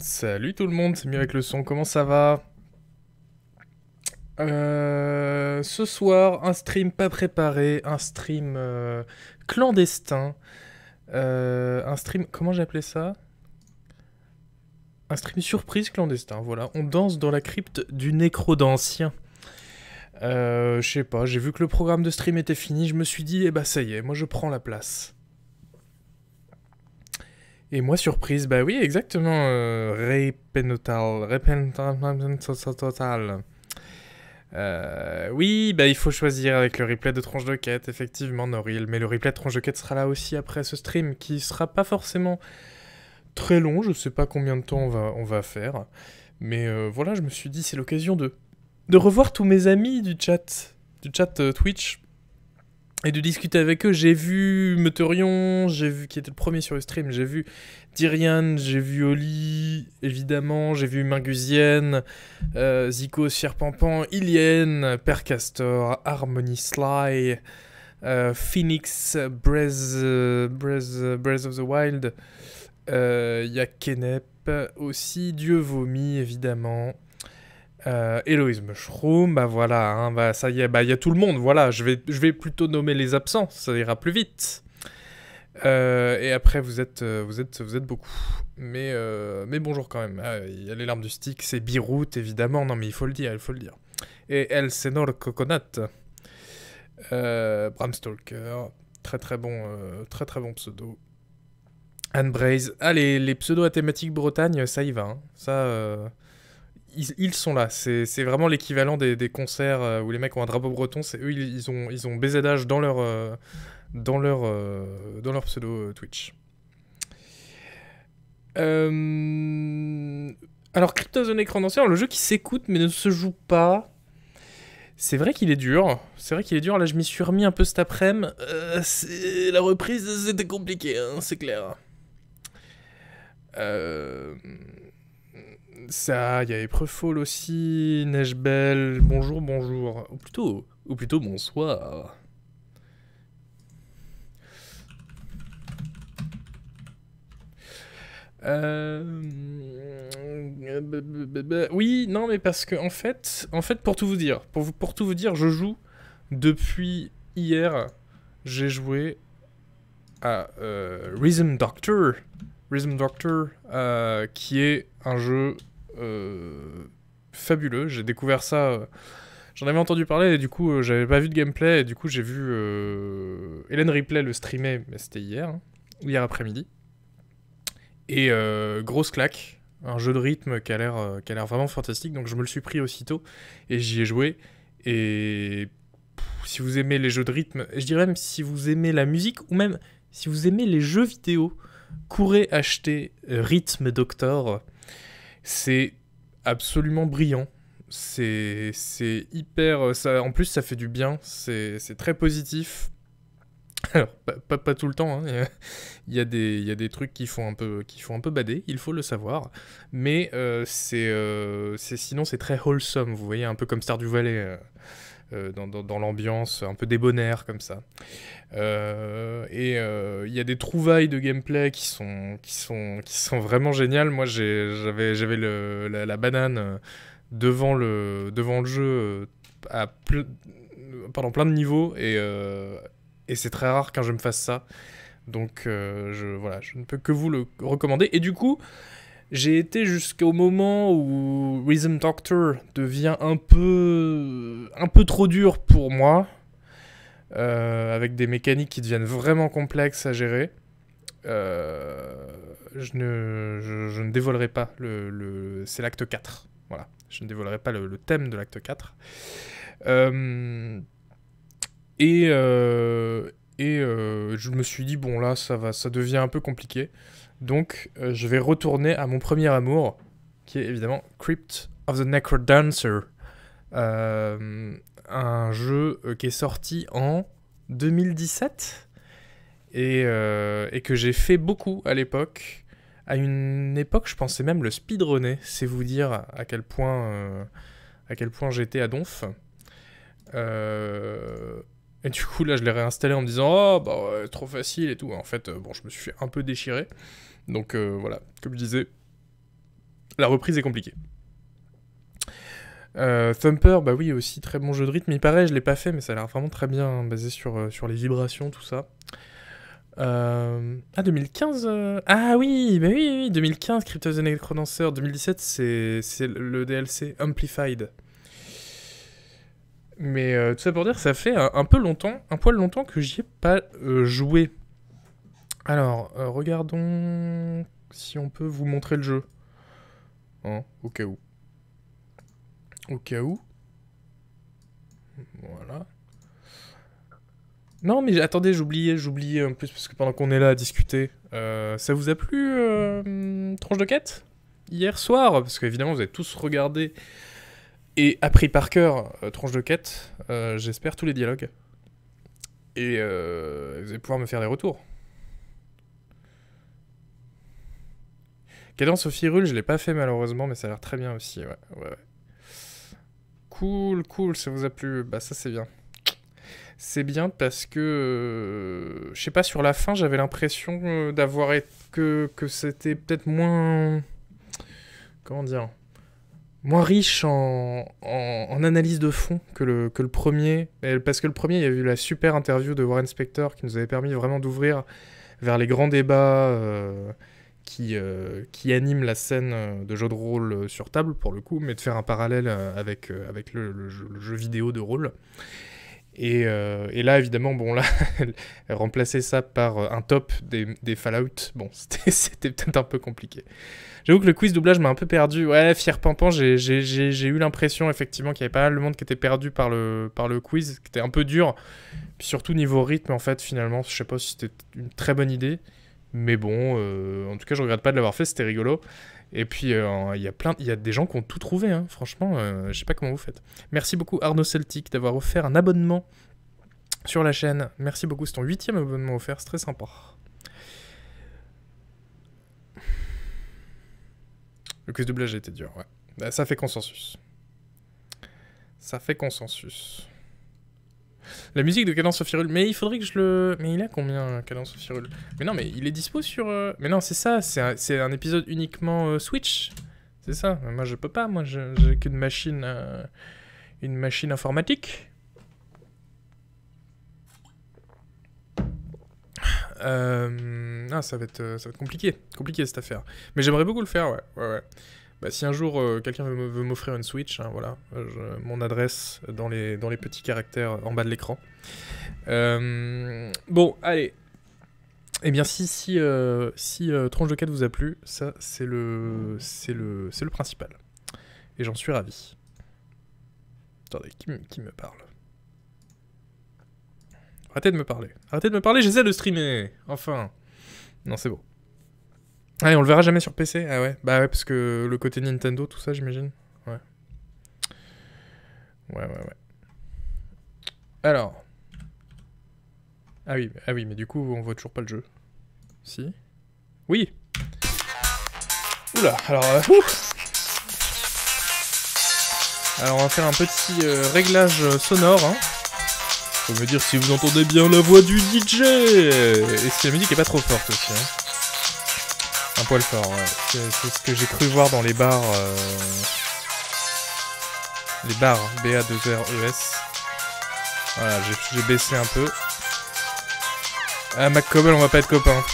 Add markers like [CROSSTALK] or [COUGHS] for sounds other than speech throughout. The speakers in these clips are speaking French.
Salut tout le monde, c'est mieux avec le son, comment ça va? Euh, Ce soir, un stream pas préparé, un stream euh, clandestin, euh, un stream... Comment appelé ça? Un stream surprise clandestin, voilà. On danse dans la crypte du nécrodancien. Je sais pas, j'ai vu que le programme de stream était fini, je me suis dit, eh bah ça y est, moi je prends la place. Et moi, surprise, bah oui, exactement, euh, Repenotal, Repenotal. Euh, oui, bah il faut choisir avec le replay de tronche de quête, effectivement, Noril. Mais le replay de tronche de quête sera là aussi après ce stream, qui sera pas forcément très long, je sais pas combien de temps on va, faire. Mais euh, voilà, je me suis dit, c'est l'occasion de, de revoir tous mes amis du chat, du chat euh, Twitch et de discuter avec eux. J'ai vu Meteorion, j'ai vu qui était le premier sur le stream, j'ai vu Dyrian, j'ai vu Oli, évidemment, j'ai vu Mingusienne, euh, Zico, Sierpampan, Ilienne, Percastor, Harmony Sly, euh, Phoenix, Breath, Breath, of the Wild, euh, il y a Kenep aussi, Dieu vomi, évidemment. Euh, Héloïse Mushroom, bah voilà, hein, bah ça y est, bah il y a tout le monde, voilà, je vais, je vais plutôt nommer les absents, ça ira plus vite. Euh, et après, vous êtes, euh, vous êtes, vous êtes beaucoup. Mais, euh, mais bonjour quand même. Ah, Il y a les larmes du stick, c'est Birout, évidemment, non mais il faut le dire, il faut le dire. Et El Senor Coconut, euh, Bram très très bon, très très bon pseudo. Anne Braze, ah les, pseudos à Bretagne, ça y va, hein. ça... ils, sont là. C'est vraiment l'équivalent des, des concerts euh, où les mecs ont un drapeau breton. C'est eux, ils, ont, ils ont BZH dans leur, euh, dans leur, euh, dans leur pseudo Twitch. Alors, Cryptozone Écran d'Ancien, le jeu qui s'écoute mais ne se joue pas. C'est vrai qu'il est dur. C'est vrai qu'il est dur. Là, je m'y suis remis un peu cet après-midi. La reprise, c'était compliqué, hein, c'est clair. Euh... Ça, il y a Épreuve Fall aussi, Neige Belle, bonjour, bonjour. Ou plutôt, ou plutôt bonsoir. Euh... Oui, non, mais parce que en fait, en fait, pour tout vous dire, pour, pour tout vous dire, je joue depuis hier. J'ai joué à euh, Rhythm Doctor, Rhythm Doctor, euh, qui est un jeu fabuleux. J'ai découvert ça. euh, J'en avais entendu parler et du coup, euh, j'avais pas vu de gameplay. Et du coup, j'ai vu euh, Hélène Ripley le streamer, mais c'était hier, hein, hier après-midi. Et euh, grosse claque, un jeu de rythme qui a l'air euh, vraiment fantastique. Donc, je me le suis pris aussitôt et j'y ai joué. Et si vous aimez les jeux de rythme, je dirais même si vous aimez la musique ou même si vous aimez les jeux vidéo, courez acheter euh, Rhythm Doctor. C'est absolument brillant. C'est hyper. euh, Ça, en plus, ça fait du bien. C'est très positif. [LAUGHS] Alors, pas, pas, tout le temps. hein. [LAUGHS] Il y a- des, il y a des trucs qui font un peu, qui font un peu bader, il faut le savoir. Mais euh, c'est, euh, sinon, c'est très wholesome. Vous voyez, un peu comme Valley. euh, euh, dans, dans- dans l'ambiance, un peu débonnaire comme ça. Euh, et euh, il y a des trouvailles de gameplay qui sont, qui sont, qui sont vraiment géniales. Moi, j'avais, la, la banane euh, devant le, devant le jeu euh, à pendant plein de niveaux et, euh, et c'est très rare qu'un jeu me fasse ça. Donc euh, je, voilà, je ne peux que vous le recommander. Et du coup, j'ai été jusqu'au moment où Rhythm Doctor devient un peu, un peu trop dur pour moi, euh, avec des mécaniques qui deviennent vraiment complexes à gérer. Euh, je, ne, je, ne dévoilerai pas le... le c'est l'acte 4. Voilà. Je ne dévoilerai pas le, thème de l'acte 4. Euh, et et je me suis dit, bon là, ça, va, ça devient un peu compliqué. Donc, euh, je vais retourner à mon premier amour, qui est évidemment Crypt of the Necrodancer. Euh, un jeu euh, qui est sorti en 2017 et, euh, et que j'ai fait beaucoup à l'époque. À une époque, je pensais même le speedrunner, c'est vous dire à quel point, à quel point j'étais à donf. Euh, et du coup, là, je l'ai réinstallé en me disant Oh, bah trop facile et tout. En fait, euh, bon, je me suis fait un peu déchirer. Donc euh, voilà, comme je disais, la reprise est compliquée. Euh, Thumper, bah oui, aussi très bon jeu de rythme. Il paraît, je l'ai pas fait, mais ça a l'air vraiment très bien, hein, basé sur, les vibrations, tout ça. Ah, 2015 euh, Ah oui, bah oui, oui, 2015, Crypto the Necrodancer. 2017, c'est c'est le DLC Amplified. Mais euh, tout ça pour dire, ça fait un, un peu longtemps, un poil longtemps que j'y ai pas euh, joué. Alors, euh, regardons si on peut vous montrer le jeu. Hein, au cas où. Au cas où. Voilà. Non, mais attendez, j'oubliais, j'oubliais en plus, parce que pendant qu'on est là à discuter, ça vous a plu, Tranche de quête? Hier soir? Parce qu'évidemment, vous avez tous regardé et appris par cœur euh, Tranche de quête, euh, j'espère, tous les dialogues. Et euh, vous allez pouvoir me faire des retours. Cadence au firule, je l'ai pas fait malheureusement, mais ça a l'air très bien aussi, ouais. Cool, cool, ça vous a plu Bah ça c'est bien. C'est bien parce que, euh, je sais pas, sur la fin, j'avais l'impression d'avoir que, que c'était peut-être moins... Comment dire Moins riche en, en, analyse de fond que le, que le premier. Parce que le premier, il y a eu la super interview de Warren Spector qui nous avait permis vraiment d'ouvrir vers les grands débats euh, qui, euh, qui animent la scène euh, de jeu de rôle sur table, pour le coup, mais de faire un parallèle avec, avec le, jeu, vidéo de rôle. Et, et là, évidemment, bon, là, [LAUGHS] remplacer ça par un top des, des Fallout, bon, [LAUGHS] c'était peut-être un peu compliqué. J'avoue que le quiz doublage m'a un peu perdu. Ouais, fier pimpant, j'ai eu l'impression, effectivement, qu'il y avait pas mal de monde qui était perdu par le, quiz, qui était un peu dur. Puis surtout, niveau rythme, en fait, finalement, je sais pas si c'était une très bonne idée. Mais bon, euh, en tout cas, je regrette pas de l'avoir fait, c'était rigolo. Et puis, euh, il y a y a des gens qui ont tout trouvé, hein. franchement, euh, je sais pas comment vous faites. Merci beaucoup Arnaud Celtic d'avoir offert un abonnement sur la chaîne. Merci beaucoup, c'est ton huitième abonnement offert, c'est très sympa. Le quiz doublage était dur, ouais. Bah, ça fait consensus. Ça fait consensus. La musique de Cadence au Firule. Mais il faudrait que je le. Mais il a combien Cadence au Firule Mais non, mais il est dispo sur. euh, Mais non, c'est ça. C'est un, épisode uniquement euh, Switch. C'est ça. Moi, je peux pas. Moi, j'ai qu'une machine. euh, Une machine informatique. Euh... Ah, ça va, être, euh, ça va être compliqué. Compliqué cette affaire. Mais j'aimerais beaucoup le faire, ouais. Bah, si un jour euh, quelqu'un veut, m'offrir une Switch, hein, voilà, mon adresse dans les, petits caractères en bas de l'écran. Bon, allez. Eh bien, si, si, si Tranche de 4 vous a plu, ça, c'est le, le, le principal. Et j'en suis ravi. Attendez, qui me parle? Arrêtez de me parler. Arrêtez de me parler, j'essaie de streamer. Enfin. Non, c'est beau. Allez, on le verra jamais sur PC Ah ouais Bah ouais, parce que le côté Nintendo, tout ça, j'imagine. Ouais. Ouais, ouais, ouais. Alors. Ah oui, ah oui, mais du coup, on voit toujours pas le jeu. Si Oui Oula, alors... euh, alors, on va faire un petit euh, réglage euh, sonore. Hein. Faut me dire si vous entendez bien la voix du DJ Et si la musique est pas trop forte aussi. Hein. Un poil fort, ouais. C'est ce que j'ai cru voir dans les bars. euh, Les bars, B-A-2-R-E-S. Voilà, j'ai- j'ai baissé un peu. Ah, McCobble, on va pas être copains.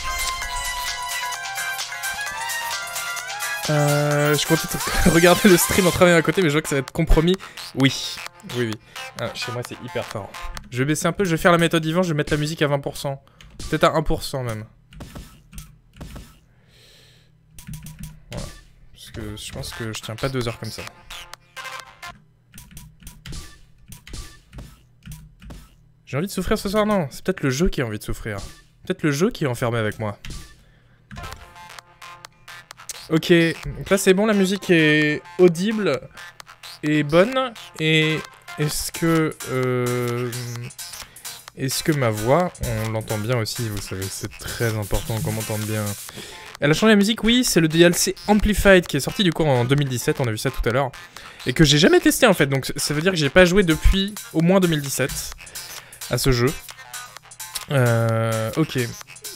Euh, je comptais [LAUGHS] regarder le stream en travaillant à côté, mais je vois que ça va être compromis. Oui, oui, oui. Ah, chez moi, c'est hyper fort. Je vais baisser un peu, je vais faire la méthode Yvan, je vais mettre la musique à 20%. Peut-être à 1% même. Voilà. Parce que je pense que je tiens pas deux heures comme ça. J'ai envie de souffrir ce soir? Non, c'est peut-être le jeu qui a envie de souffrir. Peut-être le jeu qui est enfermé avec moi. Ok, donc là c'est bon, la musique est audible et bonne. Et est-ce que... euh, Est-ce que ma voix, on l'entend bien aussi, vous savez, c'est très important qu'on m'entende bien. Elle a changé la musique, oui, c'est le DLC Amplified qui est sorti du coup en 2017, on a vu ça tout à l'heure. Et que j'ai jamais testé en fait, donc ça veut dire que j'ai pas joué depuis au moins 2017 à ce jeu. Euh, ok.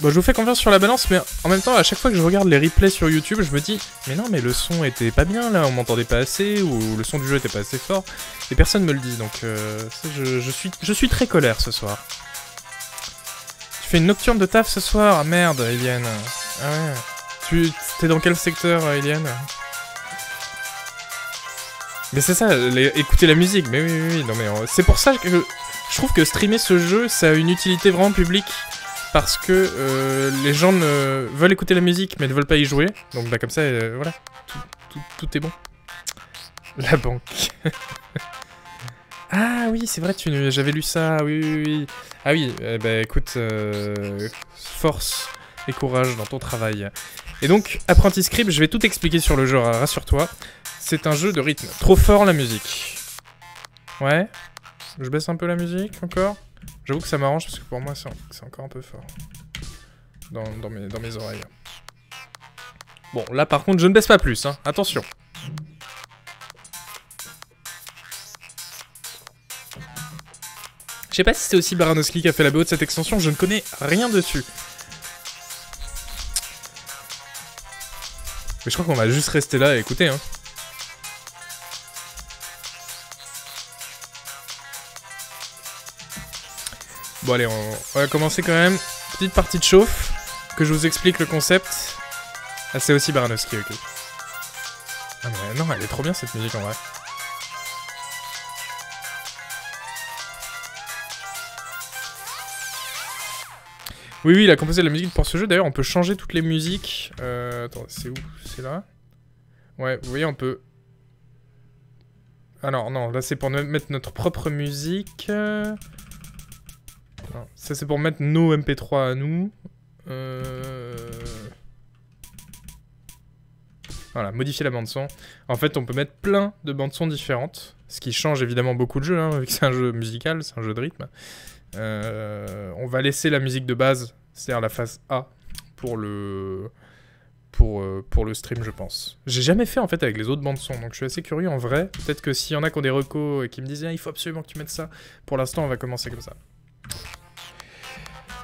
Bon, je vous fais confiance sur la balance, mais en même temps, à chaque fois que je regarde les replays sur YouTube, je me dis, mais non, mais le son était pas bien là, on m'entendait pas assez, ou le son du jeu était pas assez fort, et personne me le dit, donc euh, je, suis, je suis très colère ce soir. Tu fais une nocturne de taf ce soir? Ah, Merde, Eliane. Ah ouais. Tu t'es dans quel secteur, Eliane? Mais c'est ça, écouter la musique, mais oui, oui, oui, non mais euh, c'est pour ça que je trouve que streamer ce jeu, ça a une utilité vraiment publique parce que euh, les gens ne veulent écouter la musique mais ne veulent pas y jouer. Donc bah comme ça, euh, voilà, tout, est bon. [LAUGHS] La banque. [LAUGHS] ah oui, c'est vrai, tu j'avais lu ça, oui, oui, oui. Ah oui, ben écoute, euh, force et courage dans ton travail. Et donc, Apprenti Script, je vais tout expliquer sur le jeu, rassure-toi. C'est un jeu de rythme. Trop fort la musique. Ouais. Je baisse un peu la musique encore J'avoue que ça m'arrange parce que pour moi c'est encore un peu fort. Dans, mes, oreilles. Bon, là par contre je ne baisse pas plus, hein. Attention. Je sais pas si c'est aussi Baranowski qui a fait la BO de cette extension, je ne connais rien dessus. Mais je crois qu'on va juste rester là et écouter, hein. Bon allez, on, va commencer quand même. Petite partie de chauffe, que je vous explique le concept. Ah c'est aussi Baranowski, ok. Ah mais non, elle est trop bien cette musique en vrai. Oui, oui, il a composé de la musique pour ce jeu. D'ailleurs, on peut changer toutes les musiques. Euh, attends, c'est où? C'est là? Ouais, vous voyez, on peut... Alors, non, là, c'est pour mettre notre propre musique. Ça c'est pour mettre nos MP3 à nous. Euh, voilà, modifier la bande son. En fait, on peut mettre plein de bandes son différentes, ce qui change évidemment beaucoup de jeux, hein, vu que c'est un jeu musical, c'est un jeu de rythme. Euh, on va laisser la musique de base, c'est-à-dire la phase A, pour le pour, euh, pour le stream, je pense. J'ai jamais fait en fait avec les autres bandes son, donc je suis assez curieux en vrai. Peut-être que s'il y en a qui ont des recos et qui me disent ah, il faut absolument que tu mettes ça, pour l'instant on va commencer comme ça.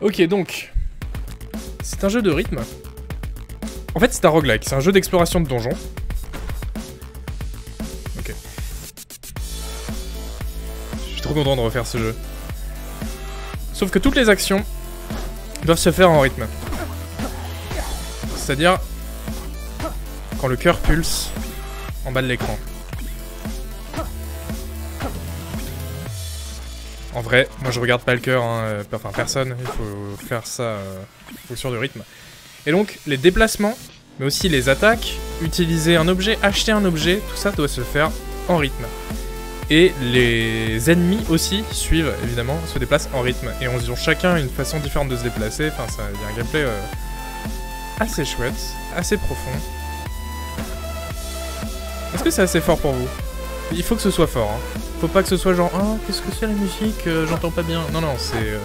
Ok, donc... C'est un jeu de rythme. En fait, c'est un roguelike. C'est un jeu d'exploration de donjons. Ok. Je suis trop content de refaire ce jeu. Sauf que toutes les actions doivent se faire en rythme. C'est-à-dire... Quand le cœur pulse en bas de l'écran. En vrai, moi je regarde pas le cœur, hein, euh, enfin personne, il faut faire ça euh, sur du rythme. Et donc, les déplacements, mais aussi les attaques, utiliser un objet, acheter un objet, tout ça doit se faire en rythme. Et les ennemis aussi suivent, évidemment, se déplacent en rythme. Et ils ont chacun une façon différente de se déplacer, enfin, il y a un gameplay euh, assez chouette, assez profond. Est-ce que c'est assez fort pour vous? Il faut que ce soit fort, hein. Faut pas que ce soit genre, oh, qu'est-ce que c'est la musique euh, J'entends pas bien. Non, non, c'est. Euh,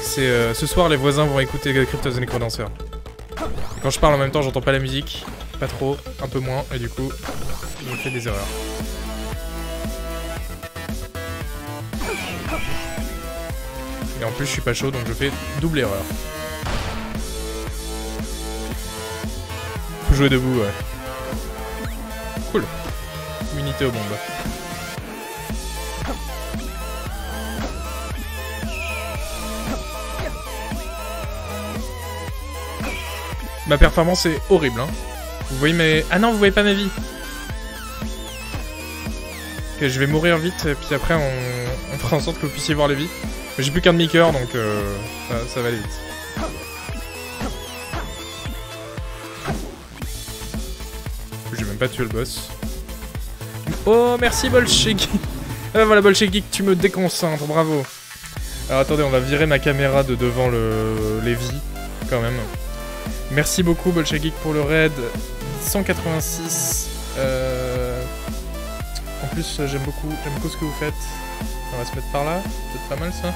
c'est. Euh, ce soir, les voisins vont écouter Cryptos and Necrodancer. Quand je parle en même temps, j'entends pas la musique. Pas trop, un peu moins, et du coup, je fais des erreurs. Et en plus, je suis pas chaud, donc je fais double erreur. Faut jouer debout, ouais. Cool. Unité aux bombes. Ma performance est horrible, hein. Vous voyez mes... Ah non, vous voyez pas ma vie Ok, je vais mourir vite, et puis après on, fera en sorte que vous puissiez voir les vies. J'ai plus qu'un demi-cœur, donc euh, ça, va aller vite. J'ai même pas tué le boss. Oh, merci Bolshevik Ah voilà Bolshevik, tu me déconcentres, bravo Alors attendez, on va virer ma caméra de devant le... les vies, quand même. Merci beaucoup Bolshevik pour le raid. 186. Euh, en plus, j'aime beaucoup, j'aime beaucoup ce que vous faites. On va se mettre par là. Peut-être pas mal ça.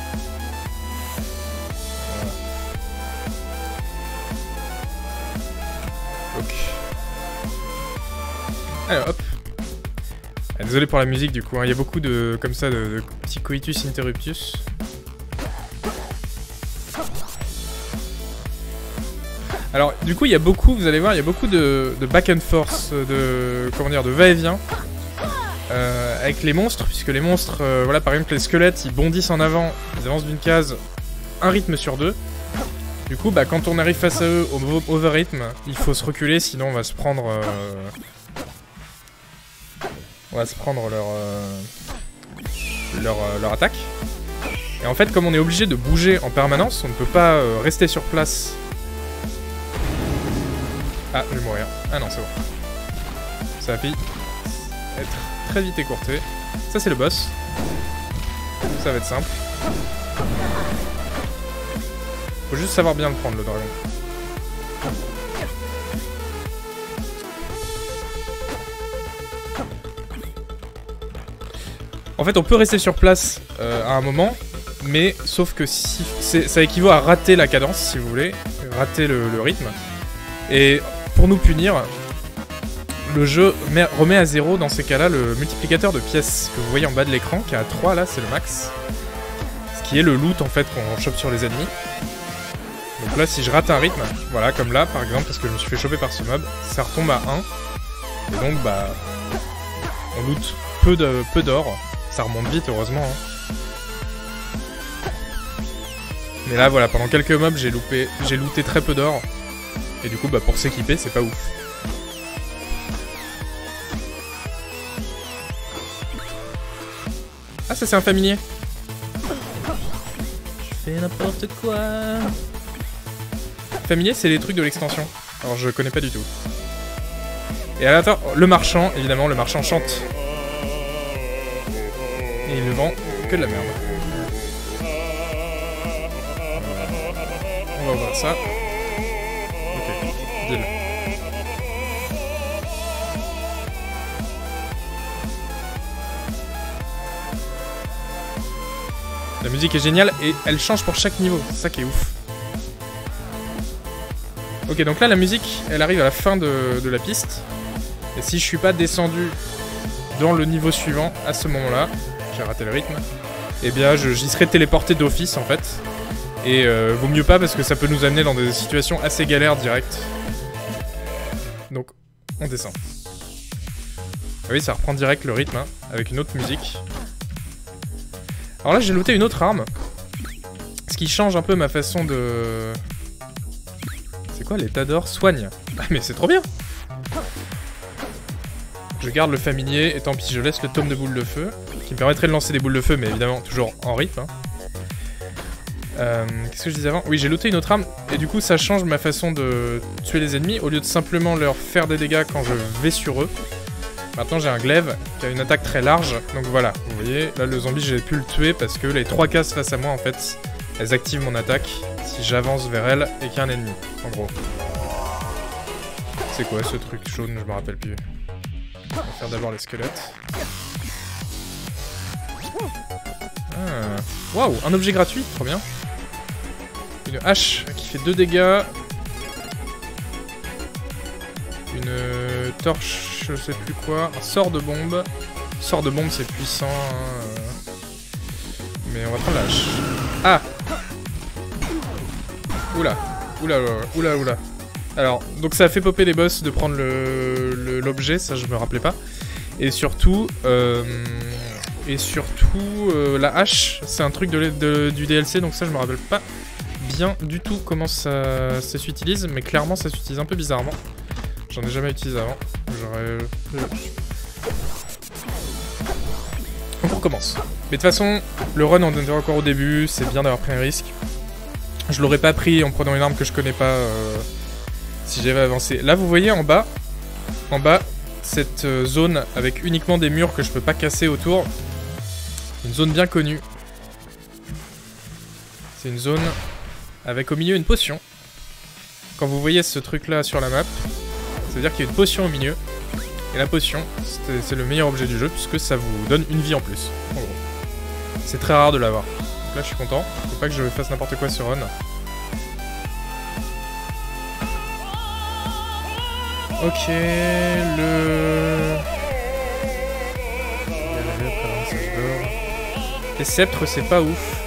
Ok. Allez hop. Ah, désolé pour la musique du coup, hein. il y a beaucoup de comme ça de, de coitus interruptus. Alors, du coup, il y a beaucoup, vous allez voir, il y a beaucoup de, back and forth, de, comment dire, de va-et-vient euh, avec les monstres, puisque les monstres, euh, voilà, par exemple, les squelettes, ils bondissent en avant, ils avancent d'une case, un rythme sur deux. Du coup, bah, quand on arrive face à eux au over-rythme, il faut se reculer, sinon on va se prendre... euh, On va se prendre leur... euh, Leur, euh, leur attaque. Et en fait, comme on est obligé de bouger en permanence, on ne peut pas euh, rester sur place. Ah, je vais mourir. Ah non, c'est bon. Ça va être très vite écourté. Ça, c'est le boss. Ça va être simple. Faut juste savoir bien le prendre, le dragon. En fait, on peut rester sur place euh, à un moment, mais sauf que ça équivaut à rater la cadence, si vous voulez, rater le, rythme. Et pour nous punir, le jeu met- remet à zéro dans ces cas-là le multiplicateur de pièces que vous voyez en bas de l'écran, qui est à 3 là, c'est le max. Ce qui est le loot en fait qu'on chope sur les ennemis. Donc là, si je rate un rythme, voilà, comme là par exemple, parce que je me suis fait choper par ce mob, ça retombe à 1. Et donc, bah, on loot peu d'or. Ça remonte vite, heureusement. hein. Mais là, voilà, pendant quelques mobs, j'ai loupé, j'ai looté très peu d'or. Et du coup, bah, pour s'équiper, c'est pas ouf. Ah, ça, c'est un familier. Je fais n'importe quoi. Familier, c'est les trucs de l'extension. Alors, je connais pas du tout. Et à l'intérieur, le marchand, évidemment, le marchand chante. Et il ne vend que de la merde. On va voir ça. Ok, deal. La musique est géniale et elle change pour chaque niveau, c'est ça qui est ouf. Ok, donc là la musique, elle arrive à la fin de, de la piste. Et si je suis pas descendu dans le niveau suivant à ce moment-là, j'ai raté le rythme, eh bien j'y serais téléporté d'office en fait. Et euh, vaut mieux pas parce que ça peut nous amener dans des situations assez galères directes. Donc on descend. Ah oui, ça reprend direct le rythme hein, avec une autre musique. Alors là, j'ai looté une autre arme. Ce qui change un peu ma façon de... C'est quoi l'état d'or? Soigne. Ah mais c'est trop bien Je garde le familier et tant pis, je laisse le tome de boules de feu. Qui me permettrait de lancer des boules de feu, mais évidemment toujours en rythme. hein. Euh, Qu'est-ce que je disais avant? Oui, j'ai looté une autre arme, et du coup ça change ma façon de tuer les ennemis. Au lieu de simplement leur faire des dégâts quand je vais sur eux, maintenant j'ai un glaive qui a une attaque très large. Donc voilà, vous voyez, là le zombie j'ai pu le tuer parce que les trois cases face à moi en fait, elles activent mon attaque si j'avance vers elles et qu'il y a un ennemi, en gros. C'est quoi ce truc jaune? Je me rappelle plus. On va faire d'abord les squelettes. Ah. Waouh, un objet gratuit, trop bien. Une hache qui fait 2 dégâts. Une euh, torche, je sais plus quoi. Un sort de bombe. Sort de bombe, c'est puissant. hein. Mais on va prendre la hache. Ah Oula. Oula, oula, oula, oula. Alors, donc ça a fait popper les boss de prendre le- le- l'objet, ça je me rappelais pas. Et surtout, euh, surtout, euh, la hache, c'est un truc de, du DLC, donc ça je me rappelle pas bien du tout comment ça, s'utilise, mais clairement ça s'utilise un peu bizarrement. J'en ai jamais utilisé avant. J'aurais. Donc on recommence. Mais de toute façon, le run on est encore au début, c'est bien d'avoir pris un risque. Je l'aurais pas pris en prenant une arme que je connais pas euh, si j'avais avancé. Là vous voyez en bas, en bas, cette euh, zone avec uniquement des murs que je peux pas casser autour. Une zone bien connue. C'est une zone avec au milieu une potion. Quand vous voyez ce truc là sur la map, ça veut dire qu'il y a une potion au milieu. Et la potion, c'est le meilleur objet du jeu puisque ça vous donne une vie en plus. En gros. C'est très rare de l'avoir. Là je suis content. Faut pas que je fasse n'importe quoi sur Run. Ok, le... Les sceptres, c'est pas ouf.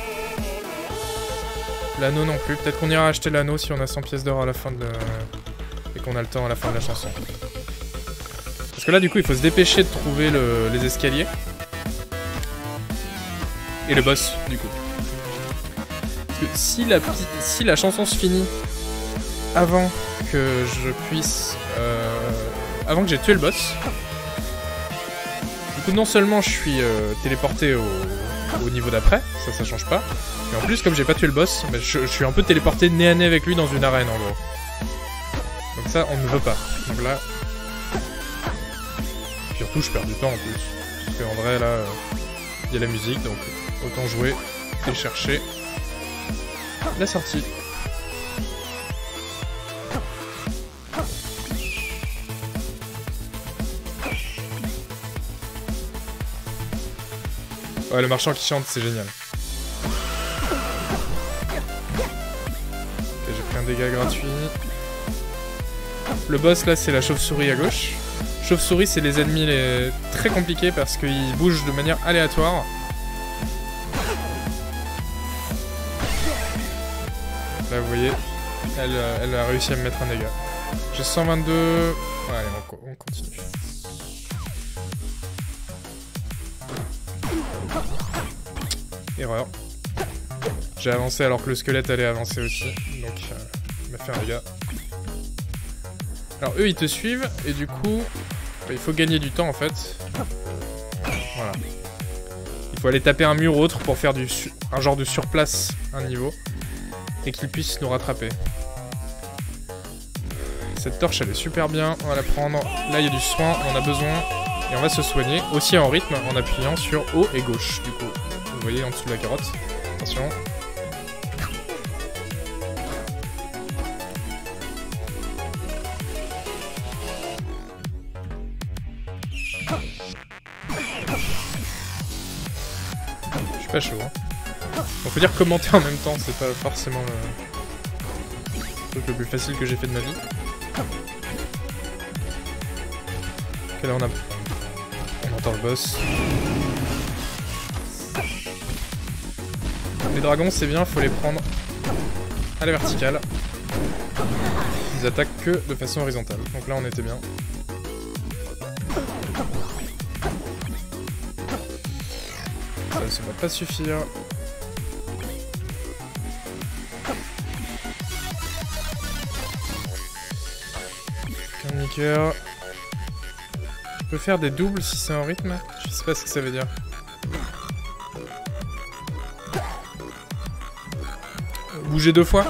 L'anneau non plus. Peut-être qu'on ira acheter l'anneau si on a 100 pièces d'or à la fin de... Et qu'on a le temps à la fin de la chanson. Parce que là, du coup, il faut se dépêcher de trouver les escaliers. Et le boss, du coup. Parce que si la, si la chanson se finit avant que je puisse... Euh, avant que j'ai tué le boss, du coup, non seulement je suis euh, téléporté au, au niveau d'après, ça, ça change pas, mais en plus, comme j'ai pas tué le boss, je, suis un peu téléporté nez à nez avec lui dans une arène, en gros. Donc ça, on ne veut pas. Donc là... Surtout, je perds du temps, en plus. Parce qu'en vrai, là, il y a la musique, donc autant jouer et chercher la sortie. Ouais, le marchand qui chante, c'est génial. J'ai pris un dégât gratuit. Le boss, là, c'est la chauve-souris à gauche. Chauve-souris, c'est les ennemis les... très compliqués parce qu'ils bougent de manière aléatoire. Là, vous voyez, elle, euh, elle a réussi à me mettre un dégât. J'ai 122... allez, on continue. Erreur. J'ai avancé alors que le squelette allait avancer aussi, donc euh, il m'a fait un dégât. Alors eux ils te suivent, et du coup, bah, il faut gagner du temps en fait. Voilà. Il faut aller taper un mur autre pour faire du un genre de surplace un niveau, et qu'ils puissent nous rattraper. Cette torche elle est super bien, on va la prendre. Là il y a du soin, on en a besoin. Et on va se soigner, aussi en rythme, en appuyant sur haut et gauche du coup. Vous voyez en dessous de la carotte. Attention. Je suis pas chaud. Hein. On peut dire commenter en même temps, c'est pas forcément le truc le plus facile que j'ai fait de ma vie. Ok là on a... On entend le boss. Les dragons, c'est bien, faut les prendre à la verticale. Ils attaquent que de façon horizontale. Donc là, on était bien. Ça, ça va pas suffire. Nicker. On peut faire des doubles si c'est en rythme Je sais pas ce que ça veut dire. Bouger deux fois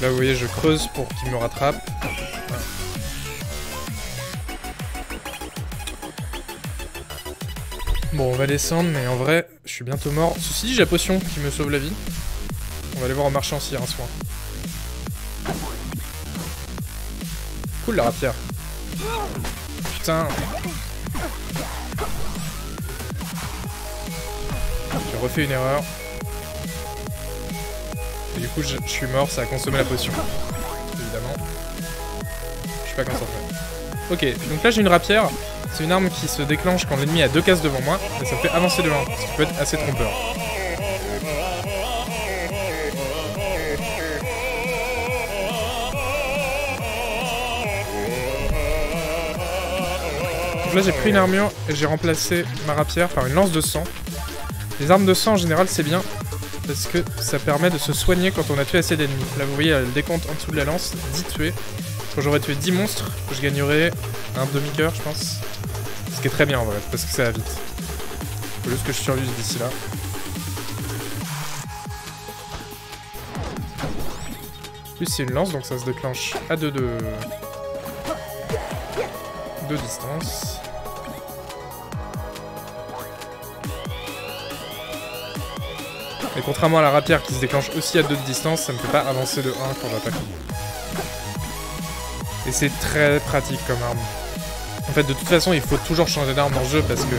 Là vous voyez je creuse pour qu'il me rattrape. Bon on va descendre mais en vrai je suis bientôt mort. Ceci dit j'ai la potion qui me sauve la vie. On va aller voir au marchand s'il y un soin. Cool la rapière. Putain. J'ai refait une erreur. Et du coup, je, suis mort, ça a consommé la potion. Évidemment. Je suis pas concentré. Ok, donc là j'ai une rapière. C'est une arme qui se déclenche quand l'ennemi a deux cases devant moi, et ça fait avancer de 1, ce qui peut être assez trompeur. Là j'ai pris une armure et j'ai remplacé ma rapière par une lance de sang. Les armes de sang en général c'est bien parce que ça permet de se soigner quand on a tué assez d'ennemis. Là vous voyez le décompte en dessous de la lance, 10 tués. Quand j'aurais tué 10 monstres, je gagnerais un demi-coeur je pense. Ce qui est très bien en vrai, parce que ça va vite. Faut juste que je survive d'ici là. Plus c'est une lance donc ça se déclenche à 2 de... de distance. Contrairement à la rapière qui se déclenche aussi à 2 de distance, ça me fait pas avancer de 1 quand j'attaque. Et c'est très pratique comme arme. En fait, de toute façon, il faut toujours changer d'arme dans le jeu parce que...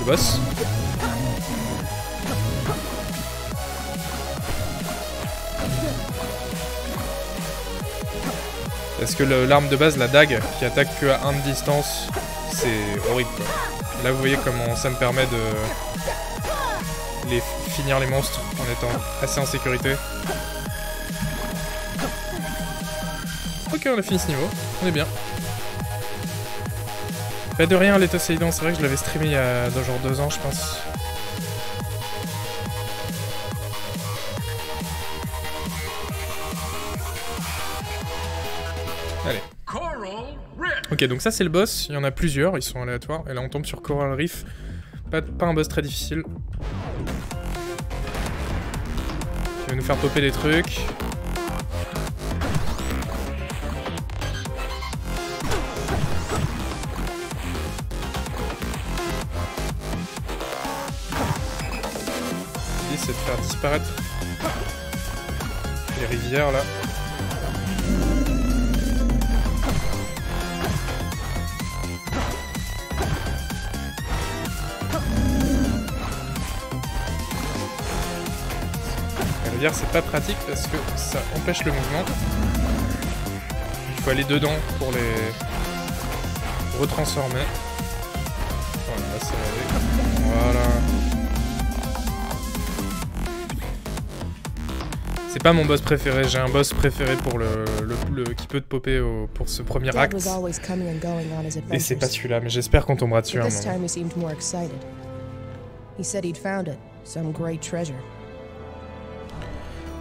Le boss. Parce que l'arme de base, la dague, qui attaque que à 1 de distance, c'est horrible. Là vous voyez comment ça me permet de les finir les monstres en étant assez en sécurité. Ok on a fini ce niveau, on est bien. Pas de rien l'état c'est vrai que je l'avais streamé il y a genre deux ans je pense. Allez. Ok, donc ça c'est le boss, il y en a plusieurs, ils sont aléatoires, et là on tombe sur Coral Reef. Pas, pas un boss très difficile. Il va nous faire popper des trucs. C'est de faire disparaître les rivières là. C'est pas pratique parce que ça empêche le mouvement. Il faut aller dedans pour les retransformer. Voilà, C'est pas mon boss préféré, j'ai un boss préféré pour le, le, qui peut te popper pour ce premier acte. Et c'est pas celui-là, mais j'espère qu'on tombera dessus un moment.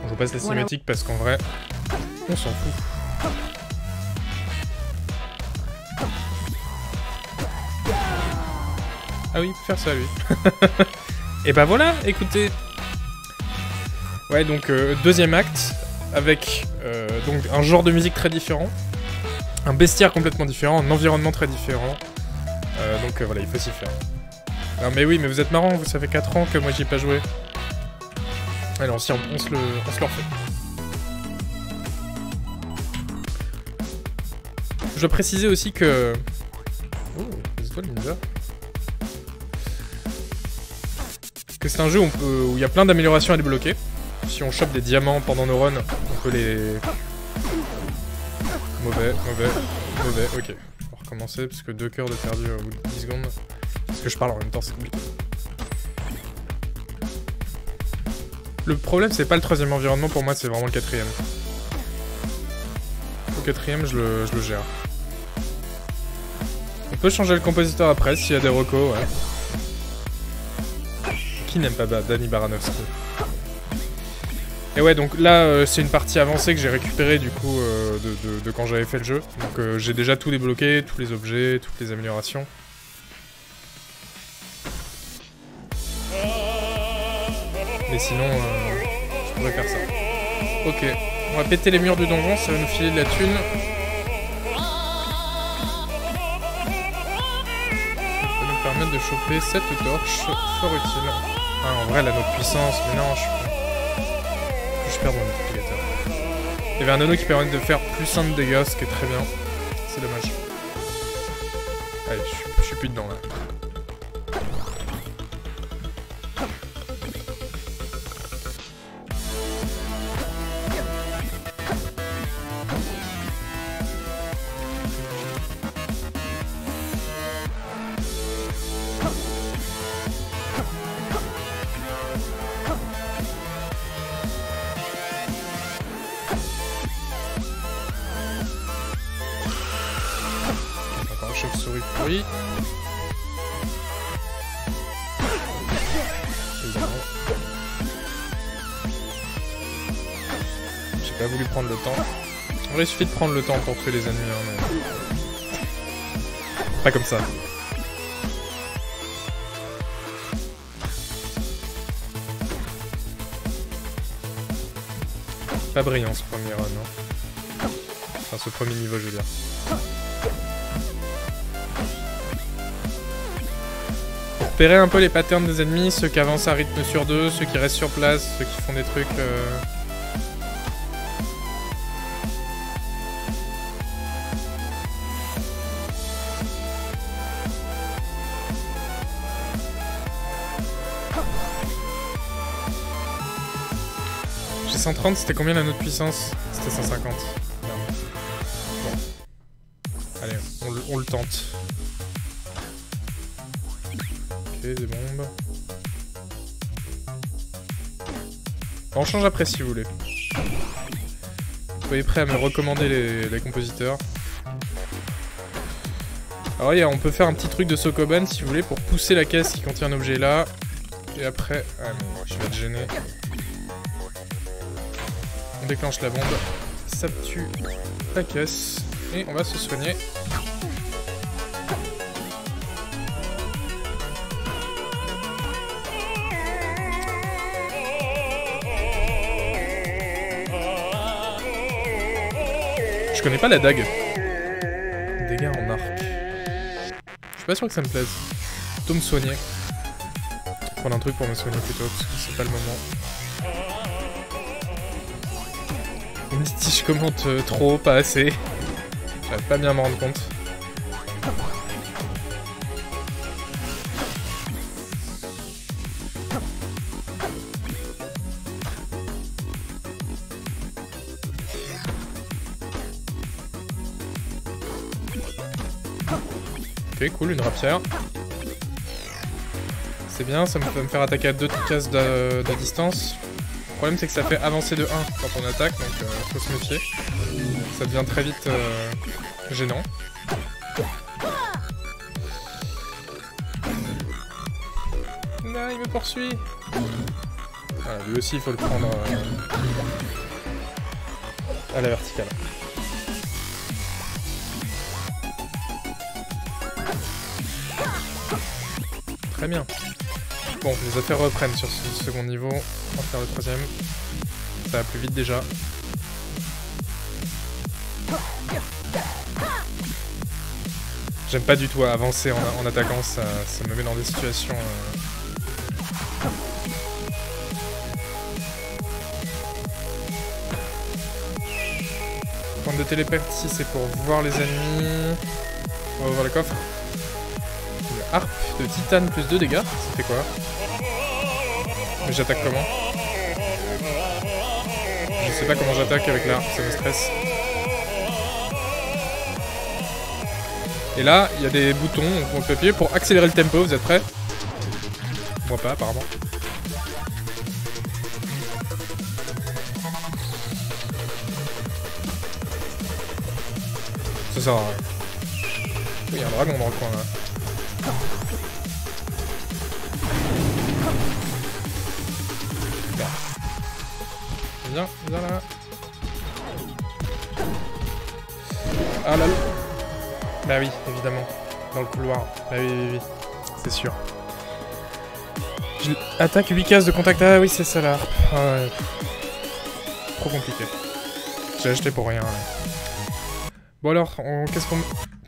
Je vous passe la cinématique parce qu'en vrai, on s'en fout. Ah oui, faire ça lui. [LAUGHS] Et bah voilà, écoutez. Ouais, donc euh, deuxième acte, avec euh, donc un genre de musique très différent, un bestiaire complètement différent, un environnement très différent. Euh, donc voilà, il faut s'y faire. Non mais oui, mais vous êtes marrant, vous savez 4 ans que moi j'y ai pas joué. Allez, on, se le, on se refait. Je dois préciser aussi que... Oh. Que c'est un jeu où, où il y a plein d'améliorations à débloquer. Si on chope des diamants pendant nos runs, on peut les... Mauvais, mauvais, mauvais, ok. On va recommencer parce que deux cœurs de perdu au bout de 10 secondes. Parce que je parle en même temps, c'est compliqué. Le problème, c'est pas le troisième environnement, pour moi, c'est vraiment le quatrième. Le quatrième, je le, gère. On peut changer le compositeur après, s'il y a des recos, ouais. Qui n'aime pas Danny Baranovski Et ouais, donc là, euh, c'est une partie avancée que j'ai récupérée, du coup, euh, de, de, quand j'avais fait le jeu. Donc euh, j'ai déjà tout débloqué, tous les objets, toutes les améliorations. Mais sinon, euh, je pourrais faire ça. Ok, on va péter les murs du donjon, ça va nous filer de la thune. Ça va nous permettre de choper cette torche, fort utile. Ah, en vrai, l'anneau de puissance, mais non, je... Je perds mon multiplicateur. Il y avait un anneau qui permet de faire plus 1 de dégâts, ce qui est très bien. C'est dommage. Allez, je suis plus dedans là. Il suffit de prendre le temps pour tuer les ennemis. Hein, mais... Pas comme ça. Pas brillant ce premier run, hein. Enfin, ce premier niveau, je veux dire. Repérer un peu les patterns des ennemis, ceux qui avancent à rythme sur deux, ceux qui restent sur place, ceux qui font des trucs... Euh, c'était combien la note puissance? C'était 150. Bon, on le tente. Ok, des bombes. On change après si vous voulez. Soyez prêts à me recommander les, compositeurs. Alors yeah, on peut faire un petit truc de Sokoban si vous voulez pour pousser la caisse qui contient un objet là. Et après... Ah non, je vais être gêné. On déclenche la bombe. Ça tue la caisse. Et on va se soigner. Je connais pas la dague. Dégâts en arc. Je suis pas sûr que ça me plaise. Plutôt me soigner. Prendre un truc pour me soigner plutôt, parce que c'est pas le moment. Je commente euh, trop, pas assez. J'arrive pas bien à m'en rendre compte. cool, une rapière. C'est bien, ça me peut me faire attaquer à deux cases de, distance. Le problème c'est que ça fait avancer de 1 quand on attaque, donc euh, faut se méfier. Ça devient très vite euh, gênant. Non, il me poursuit Lui aussi, il faut le prendre euh, à la verticale. Très bien. Bon, les affaires reprennent sur ce second niveau. On va faire le troisième. Ça va plus vite déjà. J'aime pas du tout avancer en, attaquant, ça, me met dans des situations... Euh... Point de télépathie, c'est pour voir les ennemis. On va ouvrir le coffre harpe de titane plus 2 dégâts. Ça fait quoi? Mais j'attaque comment? Sais pas comment j'attaque avec l'arpe, ça me stresse. Et là, il y a des boutons on peut appuyer pour accélérer le tempo, vous êtes prêts? Moi pas, apparemment. Ça sert à rien. Il y a un dragon dans le coin là. Viens, viens là. Ah là là. Bah oui, évidemment. Dans le couloir. Bah oui, oui, oui. C'est sûr. Attaque 8 cases de contact. Ah oui, c'est ça là. Ah Trop compliqué. J'ai acheté pour rien. Bon alors, qu'est-ce qu'on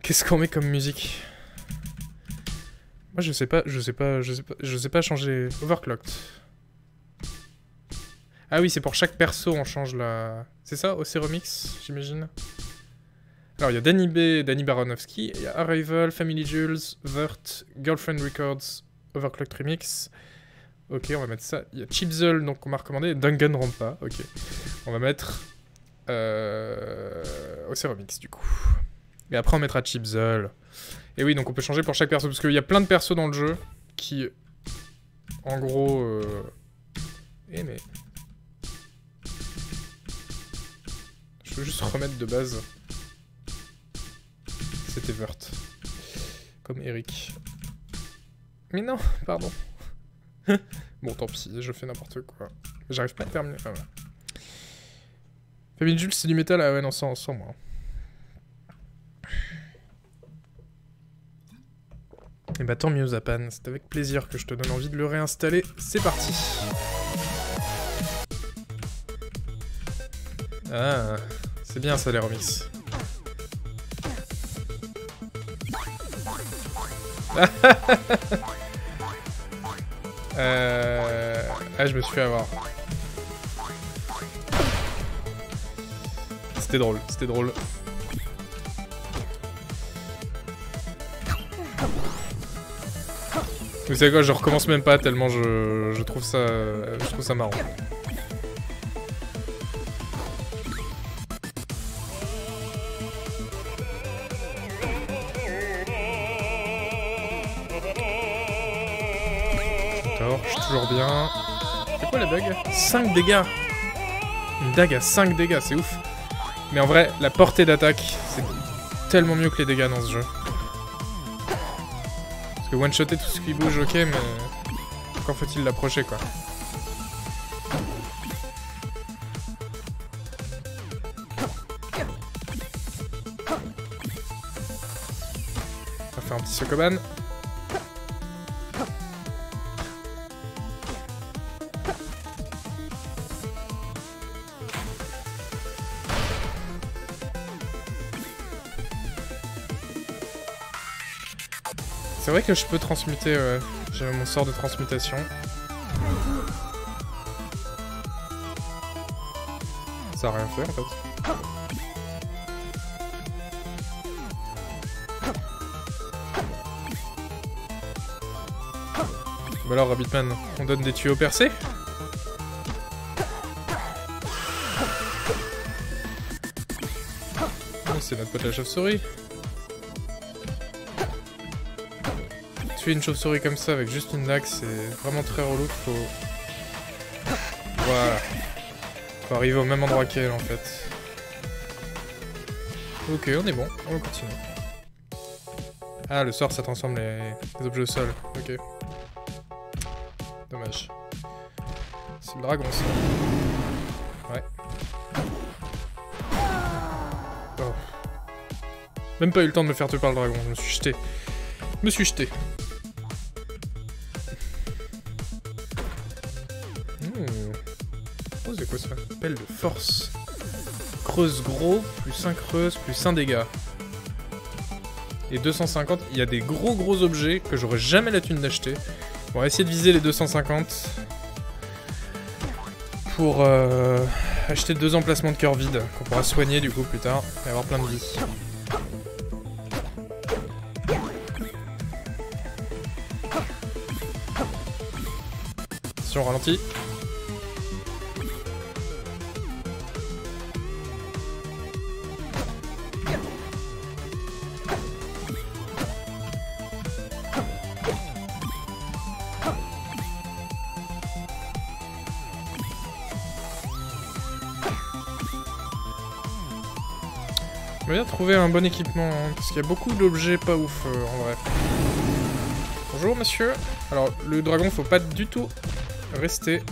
qu'est-ce qu'on met comme musique? Moi je sais pas, je sais pas, je sais pas, je sais pas changer. Overclocked. Ah oui, c'est pour chaque perso, on change la... C'est ça, OC Remix, j'imagine? Alors, il y a Danny B, Danny Baronowski, il y a Arrival, Family Jules, Vert, Girlfriend Records, Overclocked Remix. Ok, on va mettre ça. Il y a Chipzel, donc on m'a recommandé, Dungan Rampa, ok. On va mettre... Euh... OC Remix, du coup. Et après, on mettra Chipzel. Et oui, donc on peut changer pour chaque perso, parce qu'il y a plein de persos dans le jeu qui... En gros... Euh... Eh mais... peux juste remettre de base. C'était Vert. Comme Eric. Mais non, pardon. [LAUGHS] bon, tant pis, je fais n'importe quoi. J'arrive pas à terminer. Enfin, voilà. Famille Jules, c'est du métal Ah ouais, non, sans, moi. Et bah tant mieux Zapan, c'est avec plaisir que je te donne envie de le réinstaller. C'est parti Ah c'est bien ça les remix. [LAUGHS] euh... Ah je me suis fait avoir. C'était drôle, c'était drôle. Vous savez quoi, je recommence même pas tellement je, je trouve ça je trouve ça marrant. Bien. C'est quoi la dague? 5 dégâts Une dague à 5 dégâts, c'est ouf. Mais en vrai, la portée d'attaque, c'est tellement mieux que les dégâts dans ce jeu. Parce que one-shotter tout ce qui bouge, ok, mais... Quand faut-il l'approcher, quoi? On va faire un petit Sokoban. Vrai que je peux transmuter, ouais. J'ai mon sort de transmutation. Ça a rien fait en fait. Bah alors Rabbitman, on donne des tuyaux percés? Oh, C'est notre pote la chauve-souris. Une chauve-souris comme ça avec juste une dague, c'est vraiment très relou. Faut... Voilà. Faut arriver au même endroit qu'elle en fait. Ok, on est bon, on continue. Ah, le sort ça transforme les, les objets au sol. Ok. Dommage. C'est le dragon ça. Ouais. Oh. Même pas eu le temps de me faire tuer par le dragon, je me suis jeté. Je me suis jeté. Force. Creuse gros, plus 5 creuses, plus 1 dégâts. Et 250, il y a des gros gros objets que j'aurais jamais la thune d'acheter. On va essayer de viser les 250 pour euh, acheter deux emplacements de cœur vide qu'on pourra soigner du coup plus tard et avoir plein de vie. Si on ralentit. Trouver un bon équipement, hein, parce qu'il y a beaucoup d'objets pas ouf euh, en vrai. Bonjour monsieur. Alors le dragon faut pas du tout rester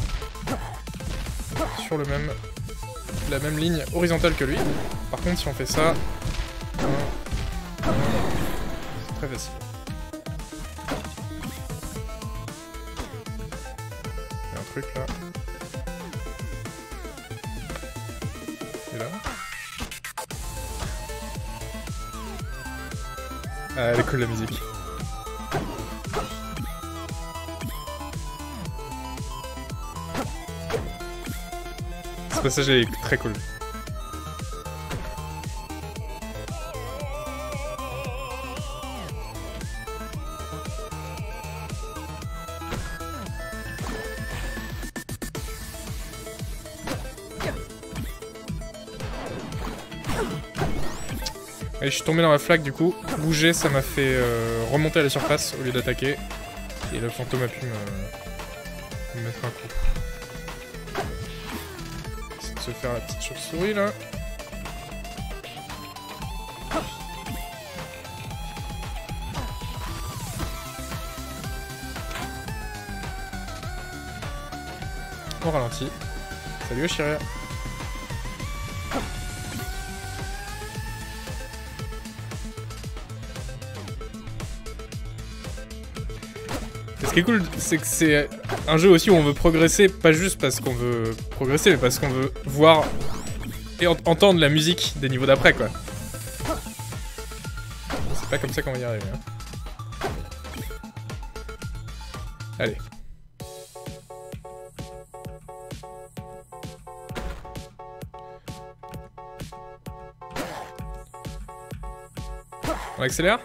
sur le même la même ligne horizontale que lui. Par contre si on fait ça, la musique. Ce passage est très cool. Je suis tombé dans la flaque du coup. Bouger, ça m'a fait euh, remonter à la surface au lieu d'attaquer. Et le fantôme a pu me, me mettre un coup. Essayer de se faire la petite chauve-souris là. On ralentit. Salut Oshiria. Qui est cool, c'est que c'est un jeu aussi où on veut progresser, pas juste parce qu'on veut progresser, mais parce qu'on veut voir et ent- entendre la musique des niveaux d'après, quoi. C'est pas comme ça qu'on va y arriver. hein. Allez. On accélère?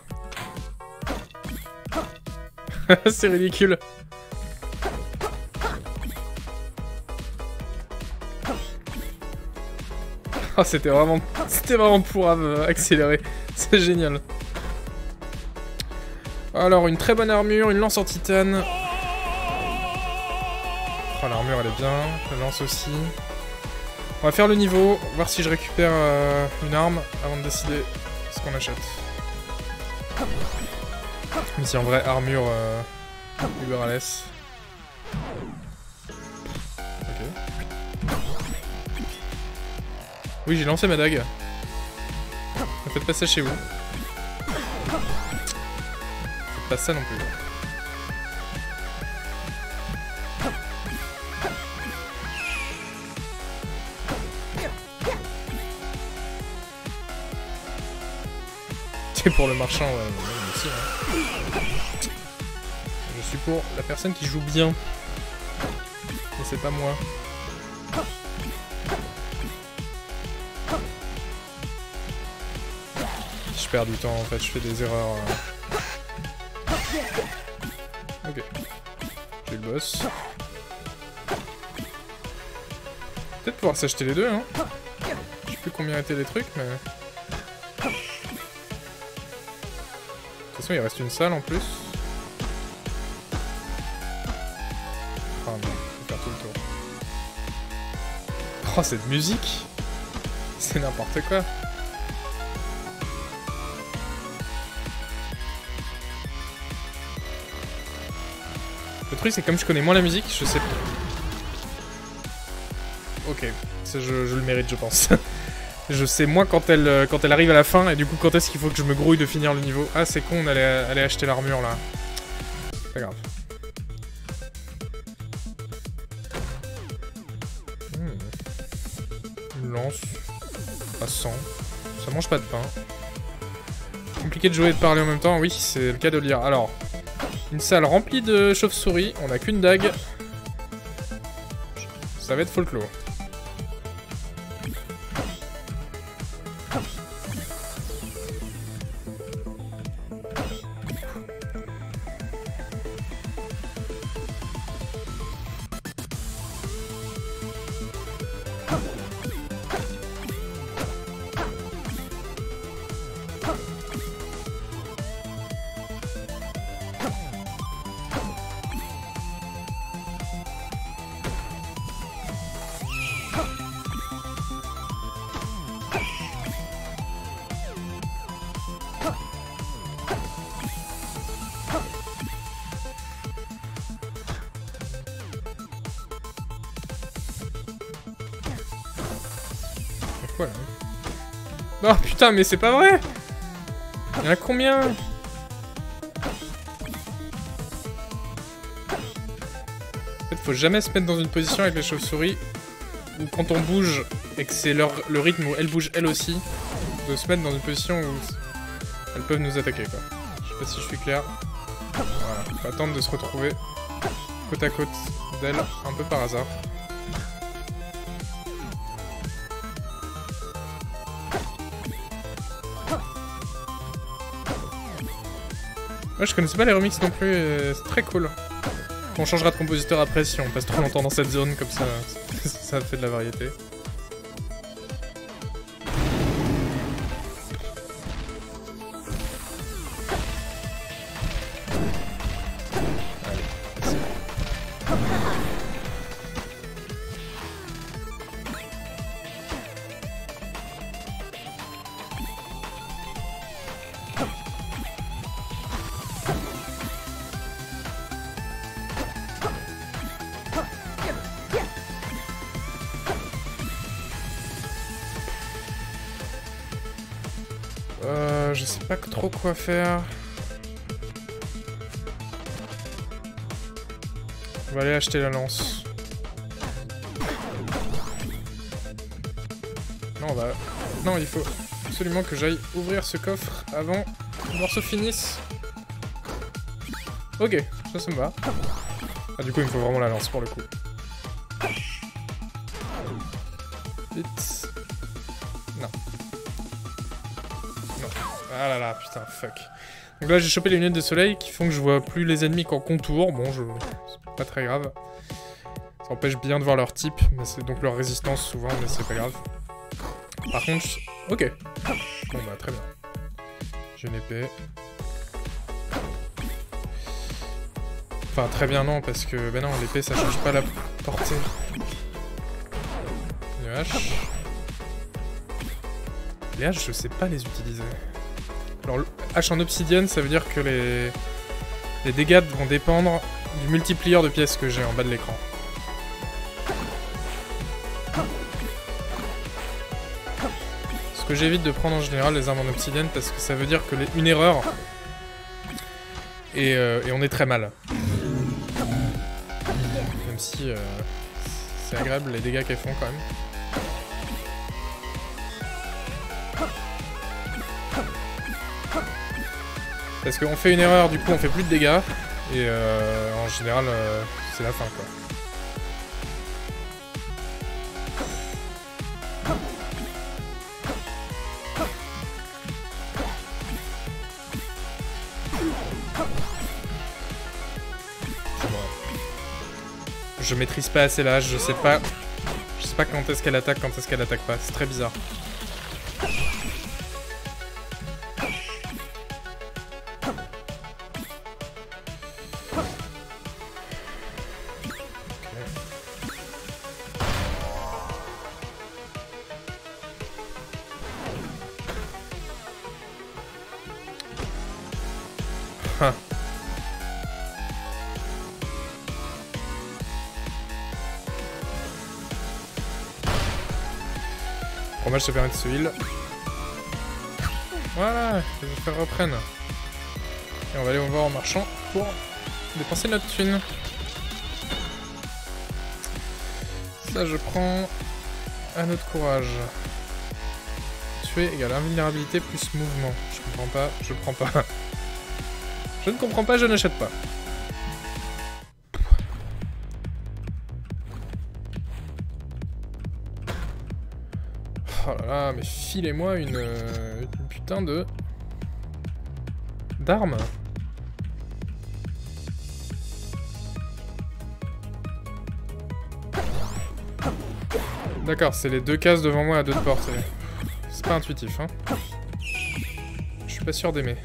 [LAUGHS] C'est ridicule. Oh, c'était vraiment, c'était vraiment pour euh, accélérer. C'est génial. Alors, une très bonne armure, une lance en titane. Oh, l'armure, elle est bien. La lance aussi. On va faire le niveau, voir si je récupère euh, une arme avant de décider ce qu'on achète. Mais si en vrai, armure Uber Alice. Ok. Oui, j'ai lancé ma dague. Ne faites pas ça chez vous. Faites pas ça non plus. C'est pour le marchand, pour la personne qui joue bien. Mais c'est pas moi. Je perds du temps en fait, je fais des erreurs. euh. Ok. J'ai le boss. Peut-être pouvoir s'acheter les deux, hein. Je sais plus combien étaient les trucs, mais... De toute façon, il reste une salle en plus. Cette musique C'est n'importe quoi. Le truc, c'est comme je connais moins la musique, je sais pas. Ok, ça, je, le mérite, je pense. [LAUGHS] je sais moins quand elle, euh, quand elle arrive à la fin, et du coup, quand est-ce qu'il faut que je me grouille de finir le niveau. Ah, c'est con, on allait, aller acheter l'armure, là. Pas grave. Pas de pain. Compliqué de jouer et de parler en même temps, oui, c'est le cas de le dire. Alors, une salle remplie de chauves-souris, on a qu'une dague. Ça va être folklore. Putain, mais c'est pas vrai Il y en a combien En fait, faut jamais se mettre dans une position avec les chauves-souris où quand on bouge et que c'est leur le rythme où elles bougent elles aussi, de se mettre dans une position où elles peuvent nous attaquer quoi. Je sais pas si je suis clair. Voilà, faut attendre de se retrouver côte à côte d'elles un peu par hasard. Ouais, je connaissais pas les remixes non plus, euh, c'est très cool. On changera de compositeur après si on passe trop longtemps dans cette zone, comme ça, [LAUGHS] ça fait de la variété. Quoi faire. On va aller acheter la lance. Non, on va... Non, il faut absolument que j'aille ouvrir ce coffre avant que le morceau finisse. Ok, ça, ça me va. Ah, du coup, il me faut vraiment la lance pour le coup. Ah putain, fuck. Donc là, j'ai chopé les lunettes de soleil qui font que je vois plus les ennemis qu'en contour. Bon, je... c'est pas très grave. Ça empêche bien de voir leur type, mais c'est donc leur résistance souvent, mais c'est pas grave. Par contre, je- ok. Bon bah très bien. J'ai une épée. Enfin, très bien non, parce que... Ben non, l'épée, ça change pas la portée. Le H. Les H, je sais pas les utiliser. Alors, le H en obsidienne, ça veut dire que les... Les dégâts vont dépendre du multiplier de pièces que j'ai en bas de l'écran. Ce que j'évite de prendre en général les armes en obsidienne parce que ça veut dire que les... une erreur et, euh, et, on est très mal. Même si euh, c'est agréable les dégâts qu'elles font quand même. Parce qu'on fait une erreur, du coup on fait plus de dégâts. Et euh, en général, euh, c'est la fin quoi. Je maîtrise pas assez l'âge, je sais pas... Je sais pas quand est-ce qu'elle attaque, quand est-ce qu'elle attaque pas. C'est très bizarre. Se permet de se. Voilà, je vais faire reprenne. Et on va aller voir en marchant pour dépenser notre thune. Ça, je prends un autre courage. Tuer égale invulnérabilité plus mouvement. Je comprends pas, je prends pas. [LAUGHS] Je ne comprends pas, je n'achète pas. Ah, mais filez-moi une, euh, putain de... d'arme. D'accord, c'est les deux cases devant moi à deux de portée. C'est pas intuitif, hein. Je suis pas sûr d'aimer.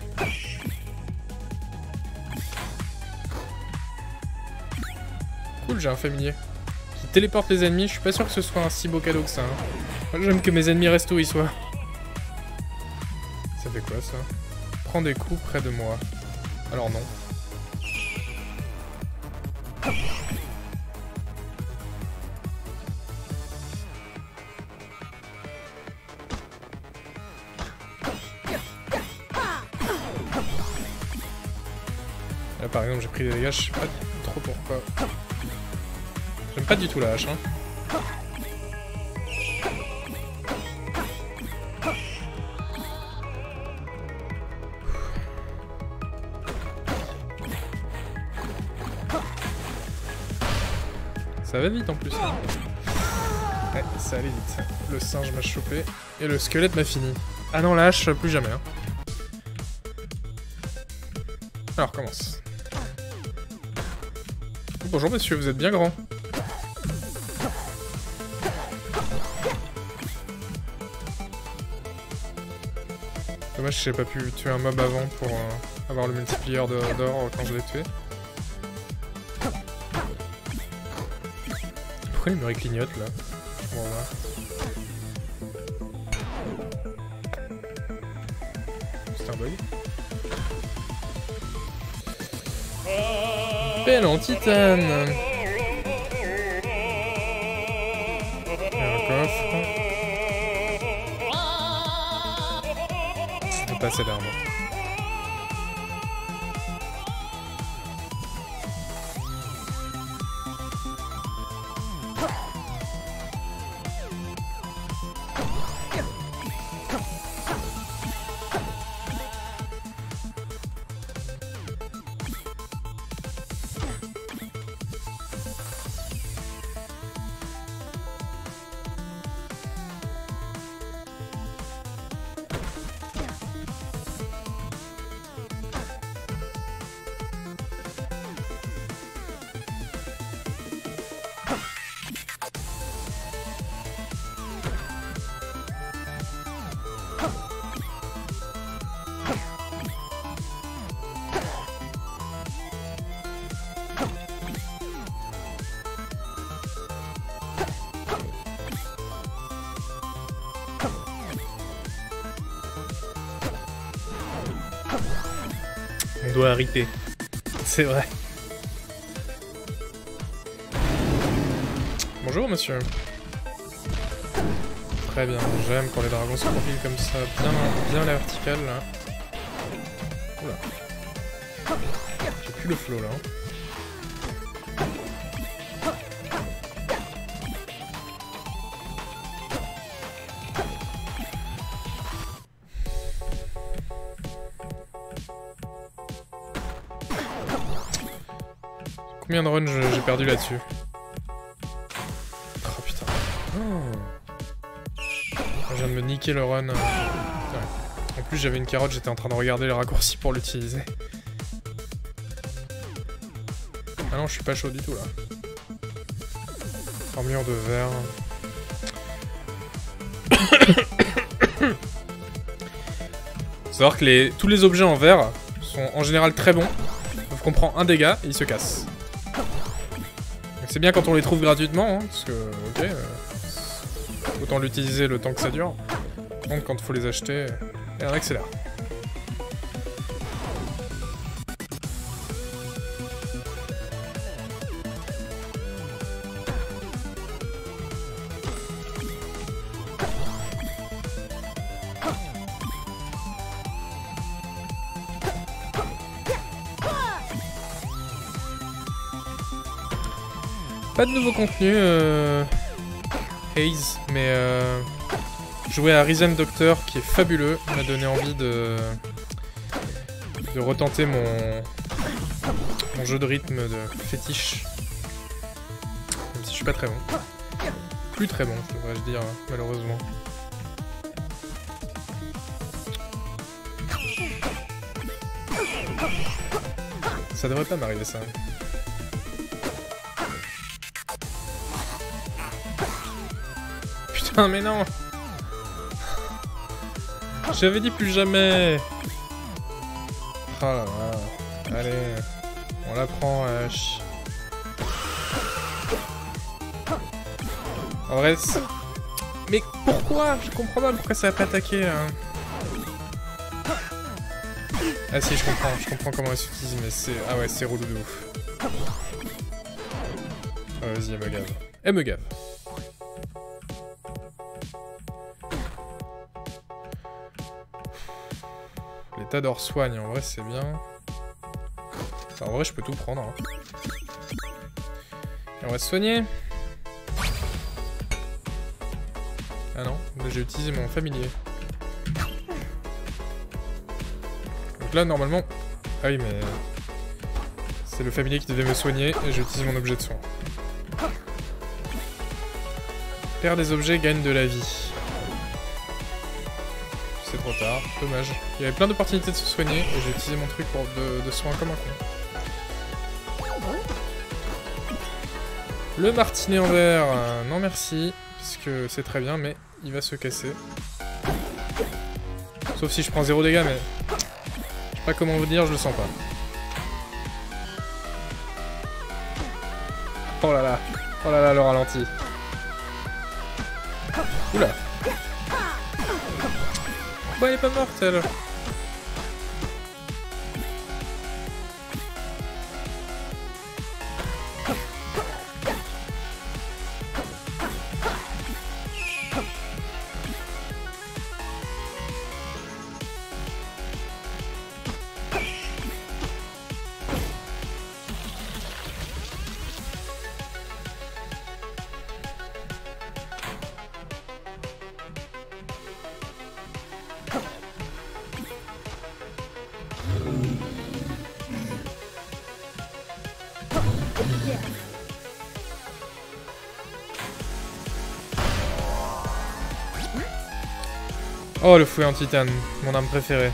Cool, j'ai un familier. Qui téléporte les ennemis, je suis pas sûr que ce soit un si beau cadeau que ça. Hein. J'aime que mes ennemis restent où ils soient. Ça fait quoi ça? Prends des coups près de moi. Alors non. Là par exemple j'ai pris des dégâts, je sais pas trop pourquoi? J'aime pas du tout la hache hein. Ça va vite en plus. Ouais, ça allait vite. Le singe m'a chopé. Et le squelette m'a fini. Ah non, la hache, plus jamais. Hein. Alors, commence. bonjour monsieur, vous êtes bien grand. Dommage j'ai pas pu tuer un mob avant pour euh, avoir le multiplier d'or quand je l'ai tué. Pourquoi il me réclignote là On va voir. C'est un bug. Belle en titane un coffre. Pas C'est vrai. Bonjour monsieur. Très bien, j'aime quand les dragons se profilent comme ça, bien, bien à la verticale là. Oula. J'ai plus le flow là. Combien de runs j'ai perdu là-dessus Oh putain. Je viens de me niquer le run. En plus j'avais une carotte, j'étais en train de regarder les raccourcis pour l'utiliser. Ah non, je suis pas chaud du tout là. Armure de verre. [COUGHS] Faut savoir que tous les objets en verre sont en général très bons. Sauf qu'on prend un dégât et ils se cassent. C'est bien quand on les trouve gratuitement, hein, parce que, ok, euh, autant l'utiliser le temps que ça dure. Par contre, quand faut les acheter, et on accélère. Contenu, euh... Haze, mais euh... jouer à Risen Doctor qui est fabuleux, m'a donné envie de de retenter mon mon jeu de rythme de fétiche. Même si je suis pas très bon. Plus très bon, devrais-je dire, malheureusement. Ça devrait pas m'arriver ça. [LAUGHS] Putain, mais non J'avais dit plus jamais Oh là là. Allez, on la prend, H. En vrai, Mais pourquoi? Je comprends pas pourquoi ça a pas attaqué, là. Ah si, je comprends, je comprends comment elle s'utilise, mais c'est... Ah ouais, c'est relou de ouf. Ah, Vas-y, elle me gave. Elle me gave. D'or soigne, en vrai c'est bien. en vrai je peux tout prendre. Hein. On va se soigner. Ah non, j'ai utilisé mon familier. Donc là normalement... Ah oui mais... C'est le familier qui devait me soigner et j'ai utilisé mon objet de soin. Perdre des objets gagne de la vie dommage. Il y avait plein d'opportunités de se soigner et j'ai utilisé mon truc pour de, soins comme un con. Le martinet en verre, euh, non merci, puisque c'est très bien, mais il va se casser. Sauf si je prends zéro dégâts, mais je sais pas comment vous dire, je le sens pas. Oh là là, oh là là, le ralenti. Oula pourquoi elle est pas morte Oh, le fouet en titane, mon arme préférée.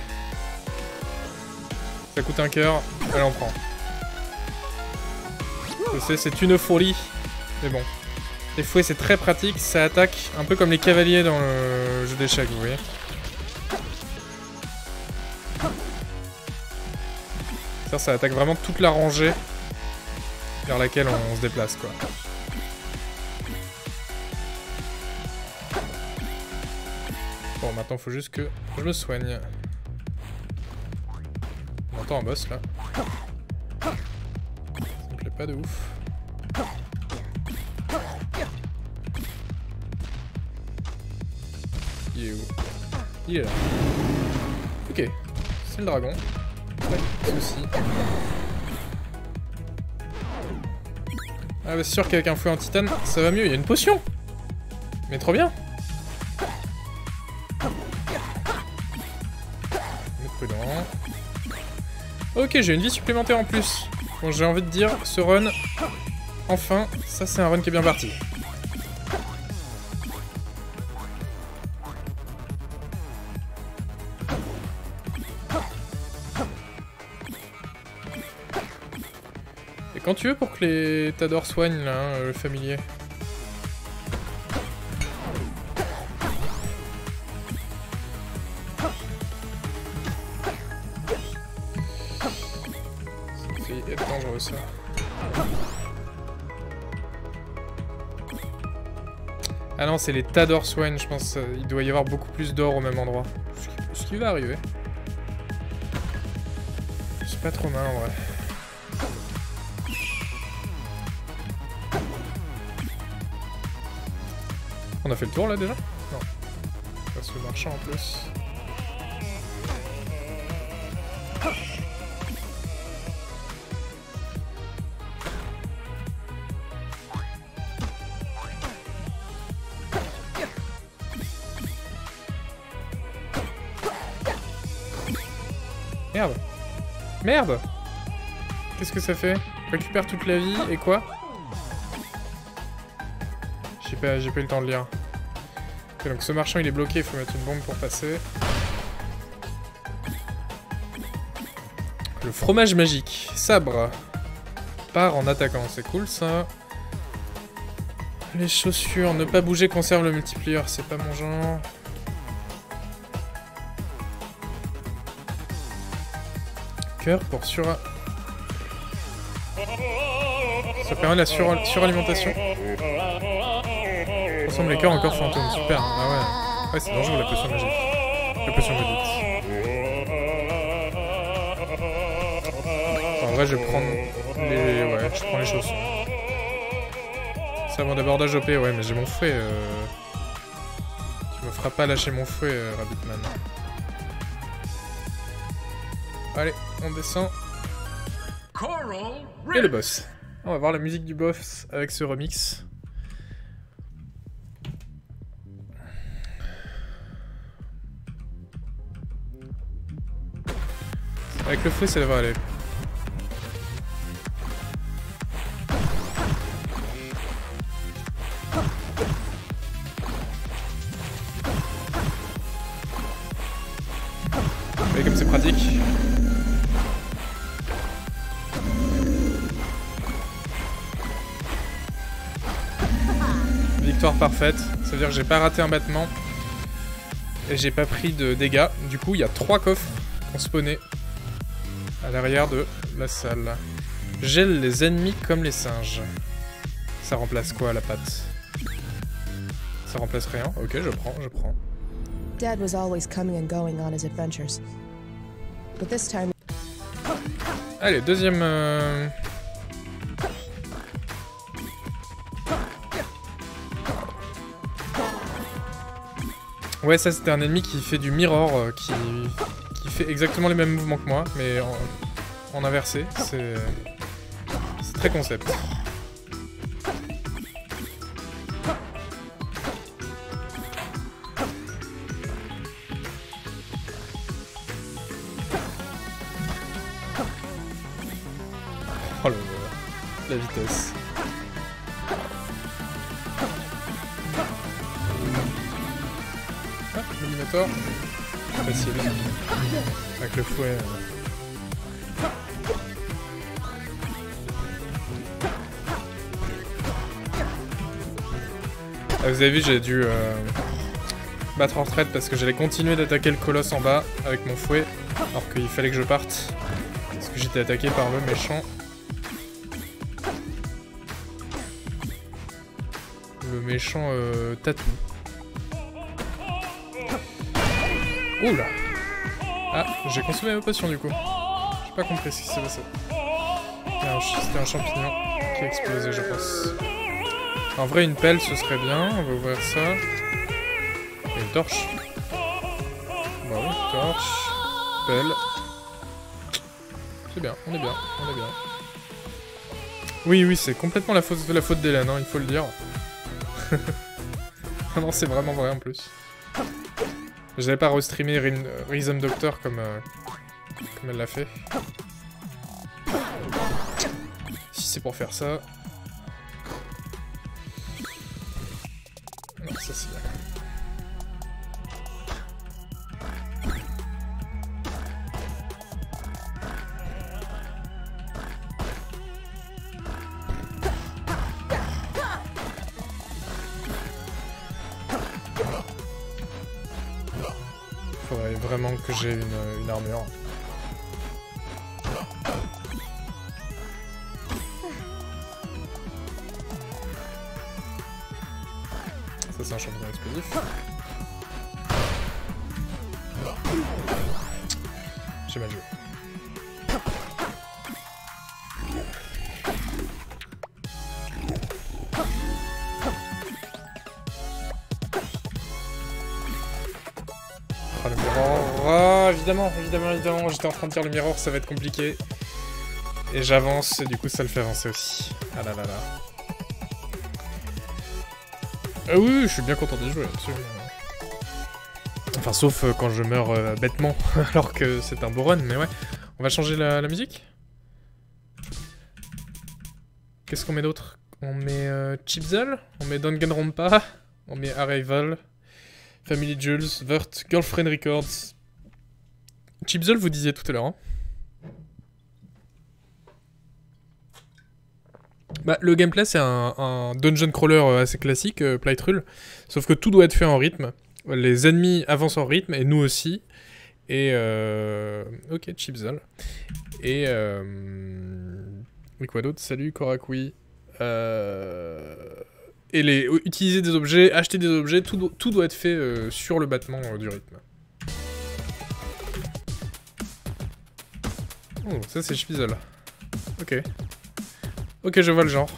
Ça coûte un cœur, elle en prend. Je sais, c'est une folie, mais bon. Les fouets, c'est très pratique, ça attaque un peu comme les cavaliers dans le jeu d'échecs, vous voyez. Ça, ça attaque vraiment toute la rangée vers laquelle on se déplace, quoi. Faut juste que je me soigne. longtemps un boss là. Ça me plaît pas de ouf. Il est où? Il est là. Ok, c'est le dragon. Pas de. Ah bah c'est sûr qu'avec un fouet en titane, ça va mieux. Il y a une potion Mais trop bien Ok, j'ai une vie supplémentaire en plus. Bon, j'ai envie de dire, ce run, enfin, ça c'est un run qui est bien parti. Et quand tu veux pour que les Tador soignent, là, hein, le familier? C'est les Tador Swine, je pense. euh, Il doit y avoir beaucoup plus d'or au même endroit. Ce qui, va arriver. C'est pas trop mal en vrai. On a fait le tour là déjà? Non. Parce que marchand en plus. Qu'est-ce que ça fait? Récupère toute la vie et quoi? J'ai pas, pas eu le temps de lire. Donc ce marchand il est bloqué, il faut mettre une bombe pour passer. Le fromage magique. Sabre. Part en attaquant, c'est cool ça. Les chaussures, ne pas bouger conserve le multiplier, c'est pas mon genre. Cœur pour sur... Ça permet la sur- suralimentation. Transforme les cœurs en corps fantômes, super. Ah ouais. Ouais, c'est dangereux la potion magique. La potion maudite. En vrai, je vais prendre les... Ouais, je prends les chaussons. Savon d'abordage OP, ouais, mais j'ai mon fouet. Euh... Tu me feras pas lâcher mon fouet, euh, Rabbitman. On descend. Et le boss. On va voir la musique du boss avec ce remix. Avec le fouet, ça devrait aller. Vous voyez comme c'est pratique. Victoire parfaite. Ça veut dire que j'ai pas raté un battement. Et j'ai pas pris de dégâts. Du coup, il y a trois coffres qui ont spawné à l'arrière de la salle. Gèle les ennemis comme les singes. Ça remplace quoi la patte? Ça remplace rien? Ok, je prends, je prends. Dad was always coming and going on his adventures. But this time, Allez, deuxième... euh, Ouais, ça c'était un ennemi qui fait du mirror, euh, qui... fait exactement les mêmes mouvements que moi, mais en, inversé. C'est c'est très concept. Le fouet. Ah, vous avez vu, j'ai dû euh, battre en retraite parce que j'allais continuer d'attaquer le colosse en bas avec mon fouet, alors qu'il fallait que je parte. Parce que j'étais attaqué par le méchant. Le méchant euh, tatou. Oula Ah, j'ai consommé ma potion du coup. J'ai pas compris ce qui s'est passé. C'était un champignon qui a explosé, je pense. En vrai, une pelle, ce serait bien. On va ouvrir ça. Une torche. Bah oui, torche. Pelle. C'est bien, on est bien, on est bien. Oui, oui, c'est complètement la faute la faute d'Hélène, hein, il faut le dire. [LAUGHS] non, c'est vraiment vrai en plus. Je n'avais pas restreamé Rhythm Doctor comme, euh, comme elle l'a fait. Si c'est pour faire ça... Non, ça c'est. Que j'ai une, une armure. Évidemment, évidemment, évidemment. J'étais en train de dire le mirror, ça va être compliqué. Et j'avance, et du coup, ça le fait avancer aussi. Ah là là là. Ah oui, je suis bien content d'y jouer, absolument. Enfin, sauf euh, quand je meurs euh, bêtement, [LAUGHS] alors que c'est un beau run, mais ouais. On va changer la, musique? Qu'est-ce qu'on met d'autre? On met euh, Chipzel, on met Danganronpa, on met Arrival, Family Jules, Vert, Girlfriend Records. Chipzel, vous disiez tout à l'heure, hein Bah, le gameplay, c'est un, dungeon crawler euh, assez classique, euh. Sauf que tout doit être fait en rythme. Les ennemis avancent en rythme, et nous aussi. Et... Euh... Ok, Chipzal. Et... Euh... Quoi d'autre? Salut, Korakui. Euh... Et les... utiliser des objets, acheter des objets, tout, tout doit être fait euh, sur le battement du rythme. Oh, ça c'est Chipzal. Ok. Ok, je vois le genre.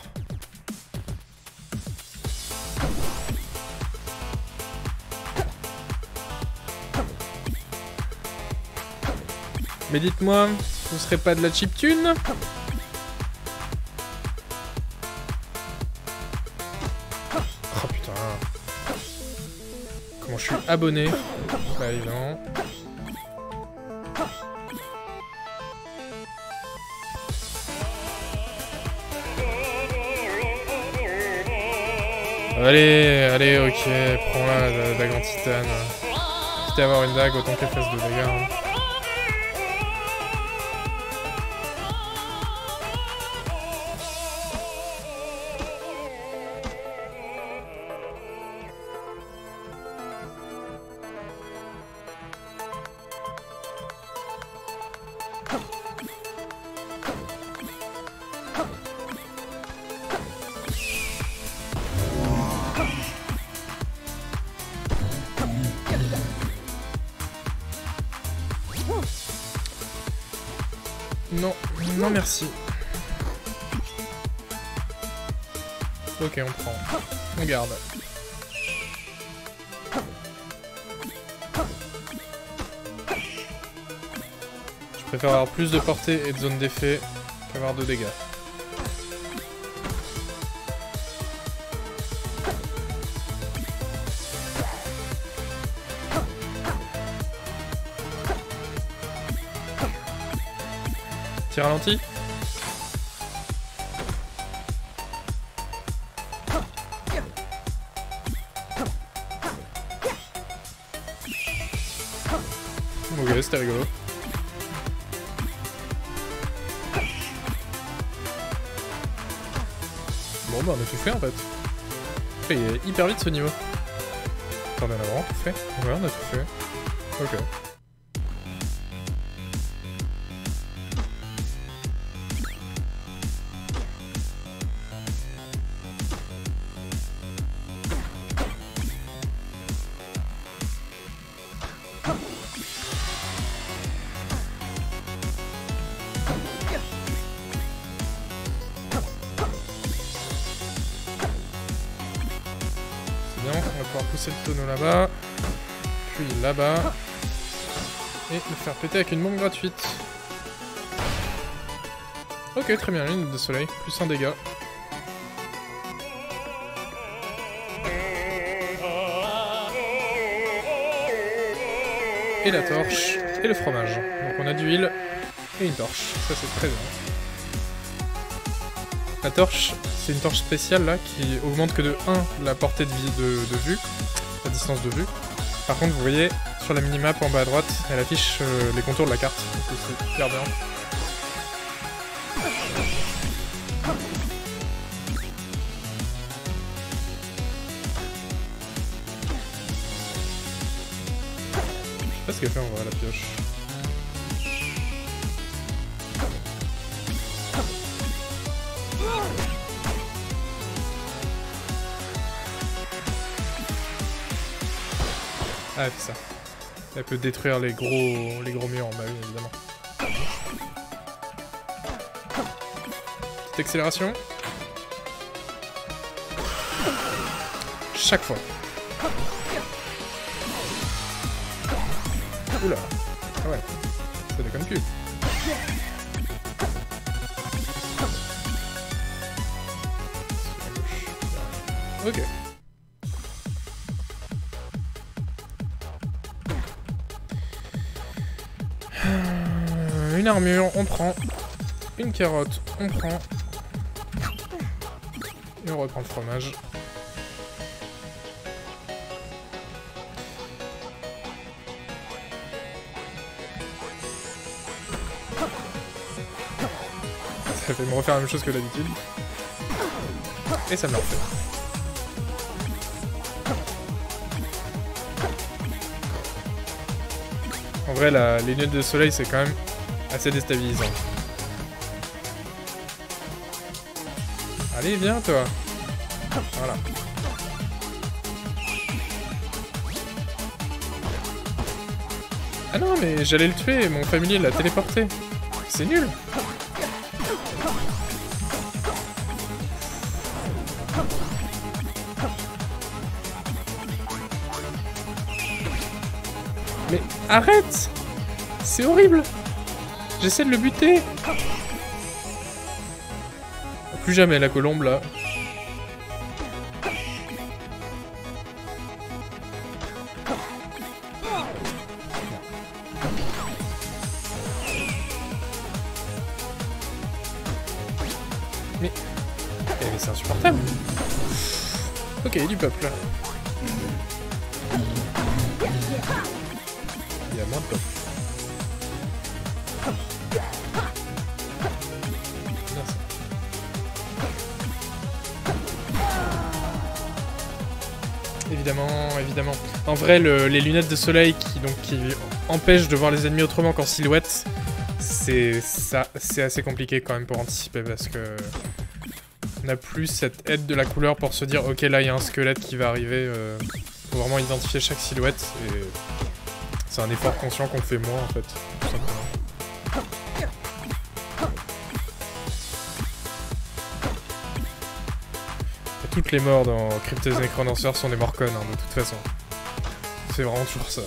Mais dites-moi, ce serait pas de la chiptune? Oh putain. Comment je suis abonné? Pas évident. Allez, allez, ok, prends-la, la dague en titane. Quitte à avoir une dague, autant qu'elle fasse de dégâts. Hein. Avoir plus de portée et de zone d'effet qu'avoir de dégâts. Tir ralenti tout fait en fait. il est hyper vite ce niveau. Attendez, on a vraiment tout fait? Ouais, on a tout fait. Ok. Pouvoir pousser le tonneau là-bas. Puis là-bas. Et le faire péter avec une bombe gratuite. Ok, très bien, lune de soleil. Plus un dégât. Et la torche. Et le fromage. Donc on a du huile et une torche. Ça c'est très bien. La torche, c'est une torche spéciale là qui augmente que de 1 la portée de, vie, de, vue, la distance de vue. Par contre, vous voyez sur la minimap en bas à droite, elle affiche euh, les contours de la carte. C'est super bien. Je sais pas ce qu'elle fait en vrai la pioche. Ah, c'est ça. Elle peut détruire les gros, les gros murs, bah oui, évidemment. Petite accélération. Chaque fois. Oula. Ah ouais. Ça déconne cul. Armure, on prend. Une carotte, on prend. Et on reprend le fromage. Ça fait me refaire la même chose que d'habitude. Et ça me l'a refait. En vrai, la, les lunettes de soleil, c'est quand même assez déstabilisant. Allez, viens, toi. Voilà. Ah non, mais j'allais le tuer, mon familier l'a téléporté. C'est nul. Mais arrête C'est horrible J'essaie de le buter Plus jamais la colombe là. Les lunettes de soleil qui, donc, qui empêchent de voir les ennemis autrement qu'en silhouette, c'est ça, c'est assez compliqué quand même pour anticiper parce que on n'a plus cette aide de la couleur pour se dire ok là il y a un squelette qui va arriver. euh, faut vraiment identifier chaque silhouette et c'est un effort conscient qu'on fait moins en fait. tout simplement. Toutes les morts dans Cryptes Necrodancer sont des morts connes hein, de toute façon. C'est vraiment toujours ça.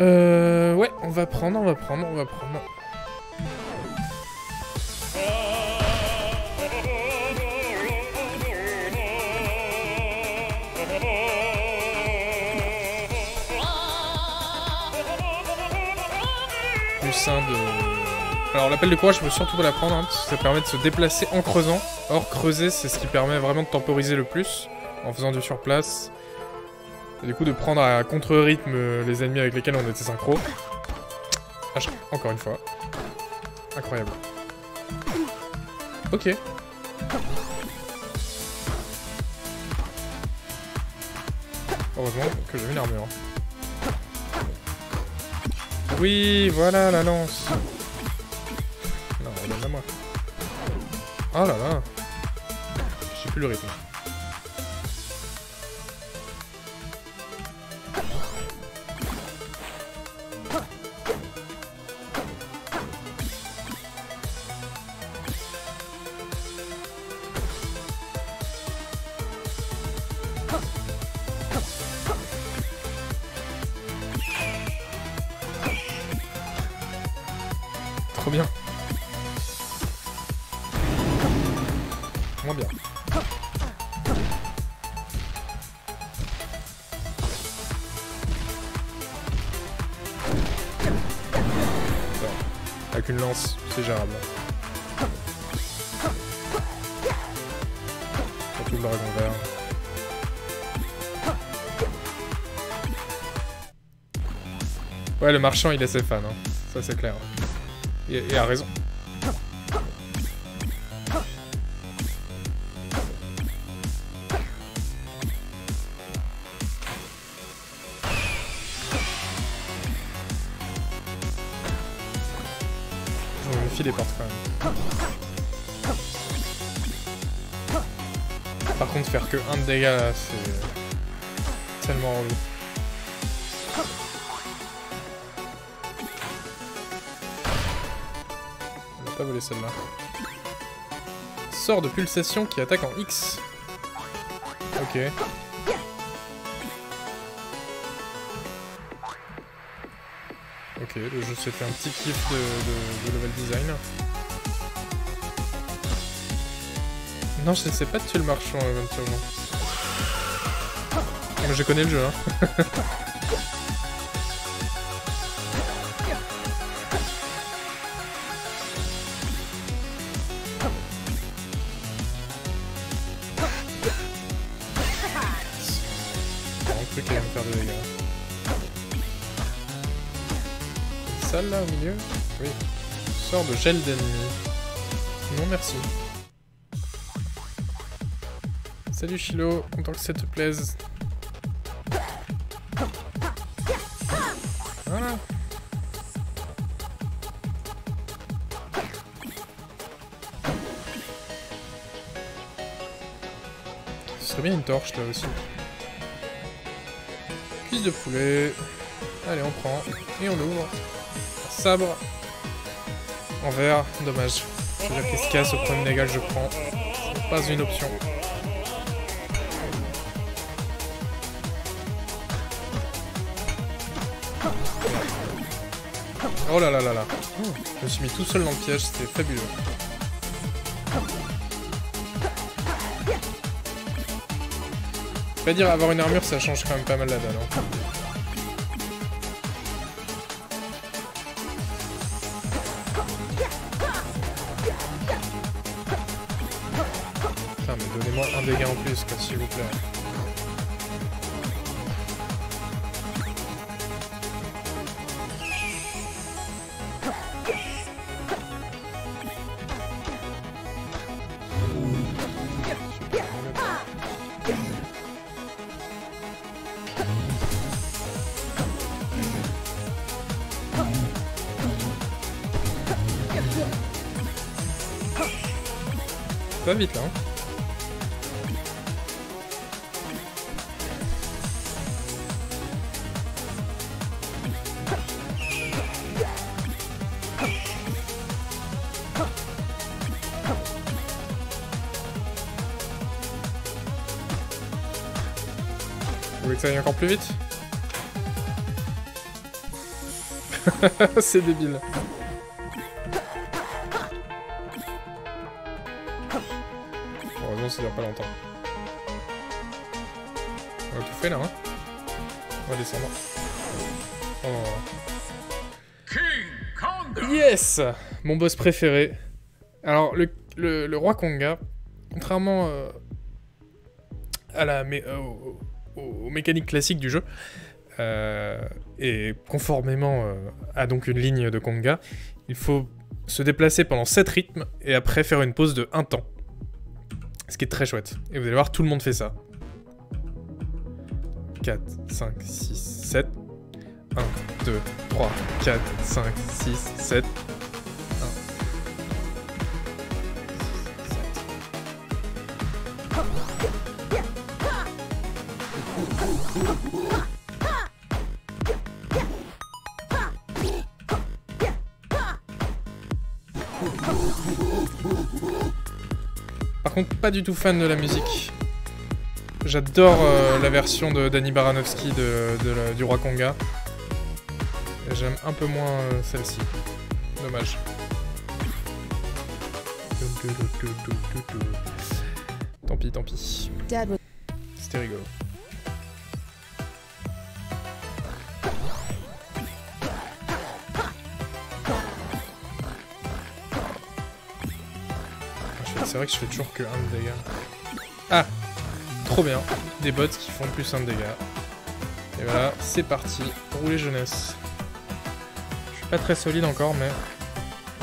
Euh... Ouais, on va prendre, on va prendre, on va prendre. De... Alors l'appel de courage, je veux surtout pas la prendre, hein, parce que ça permet de se déplacer en creusant. Or, creuser, c'est ce qui permet vraiment de temporiser le plus, en faisant du surplace. Et du coup, de prendre à contre-rythme euh, les ennemis avec lesquels on était synchro. Encore une fois. Incroyable. Ok. Heureusement que j'ai une armure. Oui, voilà la lance. Non, donne-la moi. Oh là là. Je plus le rythme. Le marchand, il est ses fans, hein. ça c'est clair. Et, et a raison. Je des portes quand même. Par contre, faire que 1 de dégâts c'est tellement relou. Celle-là. Sort de pulsation qui attaque en X. Ok. Ok, le jeu s'est fait un petit kiff de, de- level design. Non, je sais pas de tuer le marchand éventuellement. Je connais le jeu, hein. [LAUGHS] Sort de gel d'ennemi. Non merci. Salut Chilo, content que ça te plaise. Voilà. Ce serait bien une torche là aussi. Cuisse de poulet. Allez, on prend. Et on l'ouvre. Sabre. En verre. Dommage. Je veux dire qu'il se casse au premier dégât je prends. Pas une option. Oh là là là là. Je me suis mis tout seul dans le piège, c'était fabuleux. Je vais dire, avoir une armure, ça change quand même pas mal la hein. Plus vite [LAUGHS] C'est débile. Heureusement, ça dure pas longtemps. On a tout fait là, hein On va descendre. Oh. Yes Mon boss préféré. Alors, le, le- roi Konga, contrairement euh, à la, mé- euh, mécaniques classiques du jeu, euh, et conformément euh, à donc une ligne de Konga, il faut se déplacer pendant 7 rythmes et après faire une pause de 1 temps. Ce qui est très chouette. Et vous allez voir, tout le monde fait ça. 4, 5, 6, 7. 1, 2, 3, 4, 5, 6, 7. Par contre, pas du tout fan de la musique. J'adore euh, la version de Danny Baranovsky de, de la- du Roi Konga. Et J'aime un peu moins euh, celle-ci. Dommage. Tant pis, tant pis. C'était rigolo. C'est vrai que je fais toujours que 1 de dégâts. Ah Trop bien. Des bots qui font plus 1 de dégâts. Et voilà, c'est parti. Rouler jeunesse. Je suis pas très solide encore, mais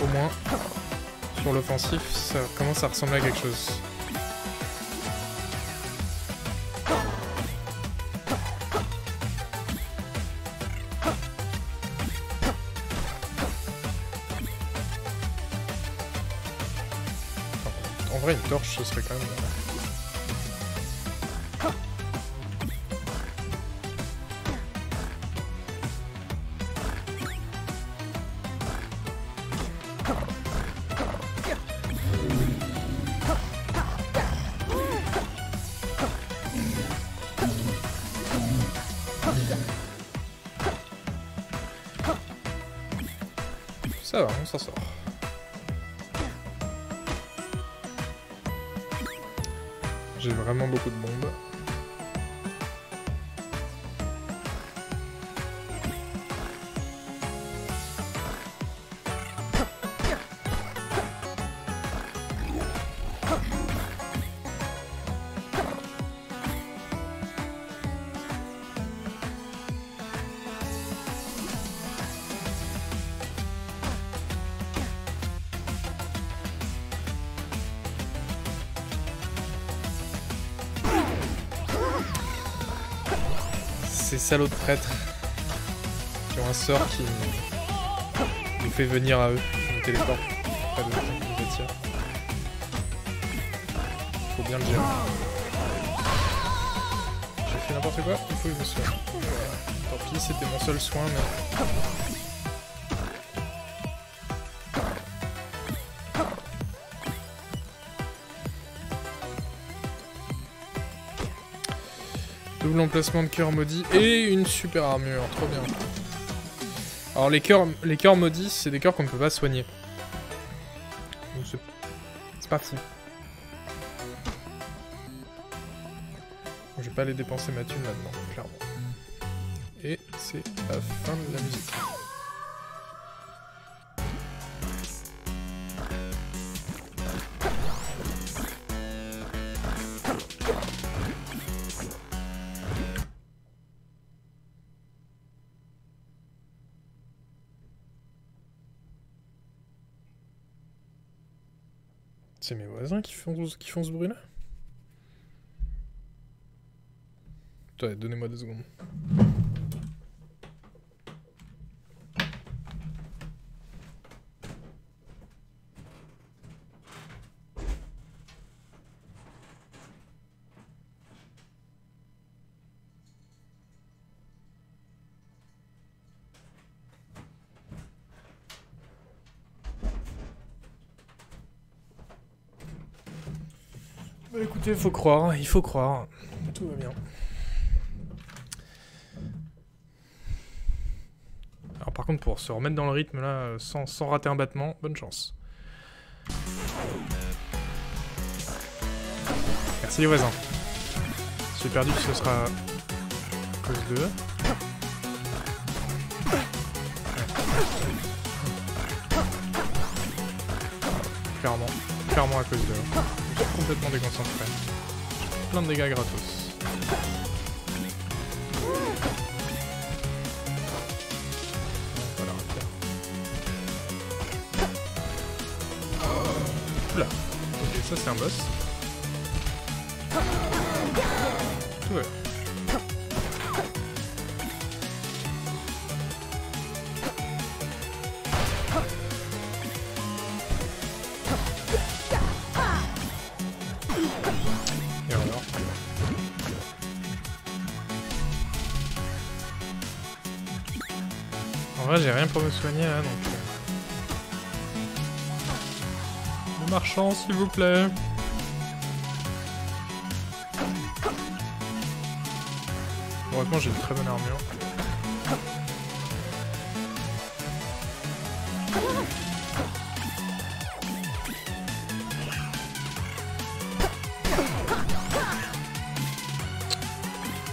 au moins, sur l'offensif, ça commence à ressembler à quelque chose. En vrai, une torche, ce serait quand même... salauds de prêtres qui ont un sort qui nous fait venir à eux, qui nous téléporte nous attire. Faut bien le gérer. J'ai fait n'importe quoi, il faut que je me soigne. Tant pis, c'était mon seul soin, mais... Double emplacement de cœur maudit et une super armure, trop bien. Alors les cœurs, les cœurs maudits, c'est des cœurs qu'on ne peut pas soigner. C'est fou. Je vais pas aller dépenser ma thune là-dedans, clairement. Et c'est la fin de la musique. Qui font ce bruit-là Attendez, donnez-moi deux secondes. Écoutez, faut croire, il faut croire. Tout va bien. Alors par contre, pour se remettre dans le rythme là, sans, sans rater un battement, bonne chance. Merci les voisins. J'ai perdu, ce sera cause d'eux. Clairement, clairement à cause d'eux. Je complètement déconcentré. Plein de dégâts gratos. Voilà. Oula. Ok, ça c'est un boss. Tout va. j'ai rien pour me soigner là donc. Euh. Le marchand s'il vous plaît. Heureusement j'ai une très bonne armure.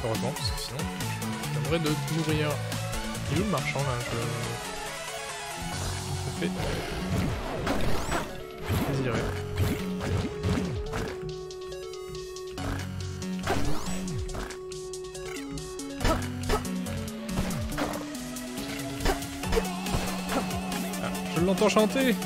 Heureusement parce que sinon j'aimerais de mourir. Le marchand là Je... Je fais... Désirer. Ah, je l'entends chanter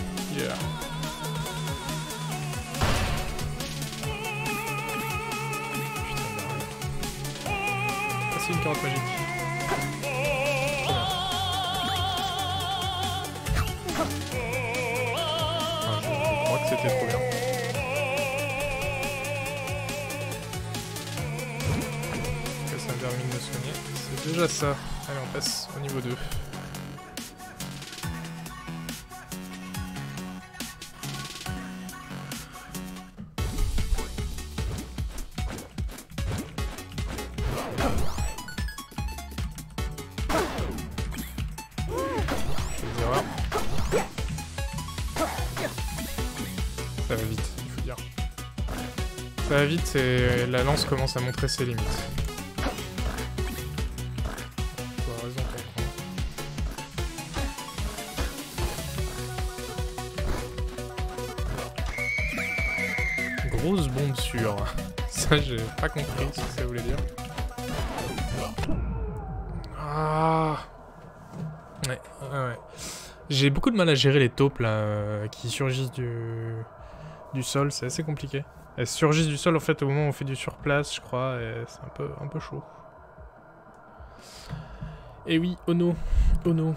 vite et la lance commence à montrer ses limites. Grosse bombe sûre. [LAUGHS] Ça, j'ai pas compris ce que ça voulait dire. Ah. J'ai beaucoup de mal à gérer les taupes là, euh, qui surgissent du, du sol, c'est assez compliqué. Elles surgissent du sol en fait au moment où on fait du surplace, je crois, et c'est un peu, un peu chaud. Et oui, Ono, Ono.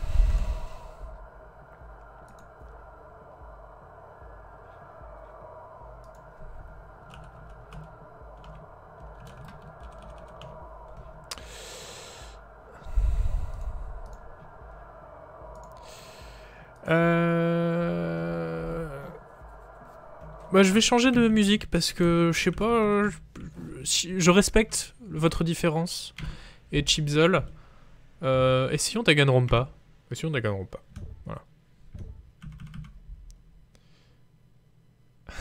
Bah, je vais changer de musique parce que je sais pas. euh, Je, si- je respecte votre différence. Et Chipzol, euh, essayons Danganronpa. Essayons Danganronpa. Voilà.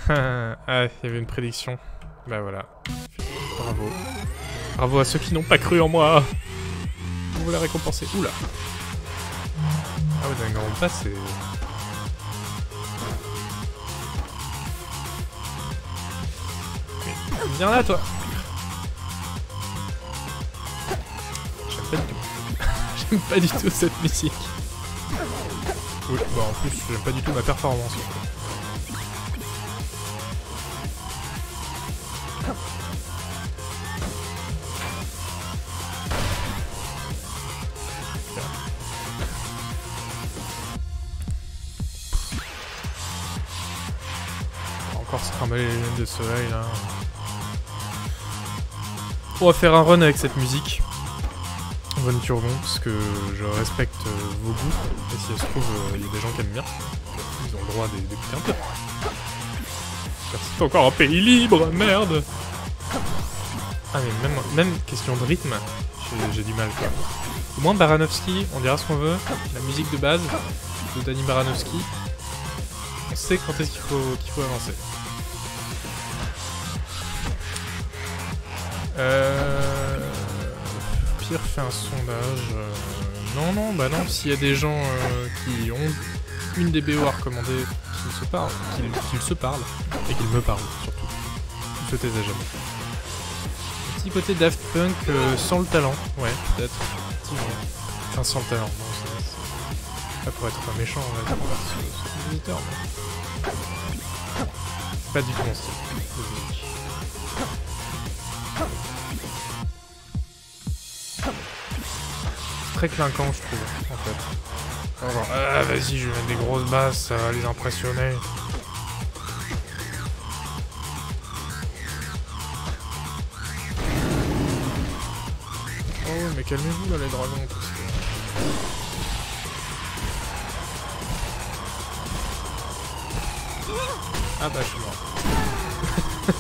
[LAUGHS] ah, il y avait une prédiction. Bah voilà. Bravo. Bravo à ceux qui n'ont pas cru en moi. On vous la récompenser. Oula. Ah ouais, Danganronpa, c'est. Viens là, toi J'aime pas du tout. J'aime pas du tout cette musique. Oui, bah en plus, j'aime pas du tout ma performance. Encore se trimballer les lunettes de soleil là. On va faire un run avec cette musique. Von Turgon, parce que je respecte euh, vos goûts. Et si ça se trouve, euh, il y a des gens qui aiment bien. Ils ont le droit d'é- d'écouter un peu. C'est encore un pays libre, merde Ah mais même, même question de rythme, j'ai- j'ai du mal quoi. Au moins Baranovski, on dira ce qu'on veut, la musique de base de Danny Baranovski, on sait quand est-ce qu'il faut, qu'il faut avancer. Euh... Pire fait un sondage. euh, Non, non, bah non, s'il y a des gens euh, qui ont une des BO à recommander, qu'ils se parlent, qu'ils se parlent, et qu'ils me parlent surtout. Je taise à jamais. Un petit côté Daft Punk euh, sans le talent, ouais, peut-être. Enfin, sans le talent, non, Pas pour être méchant, on va dire, ce, ce compositeur, mais... Pas du tout mon style très clinquant, je trouve, en fait. Ah, vas-y, je vais mettre des grosses basses, ça va les impressionner. Oh, mais calmez-vous là, les dragons, parce que... Ah bah, je suis mort. [LAUGHS]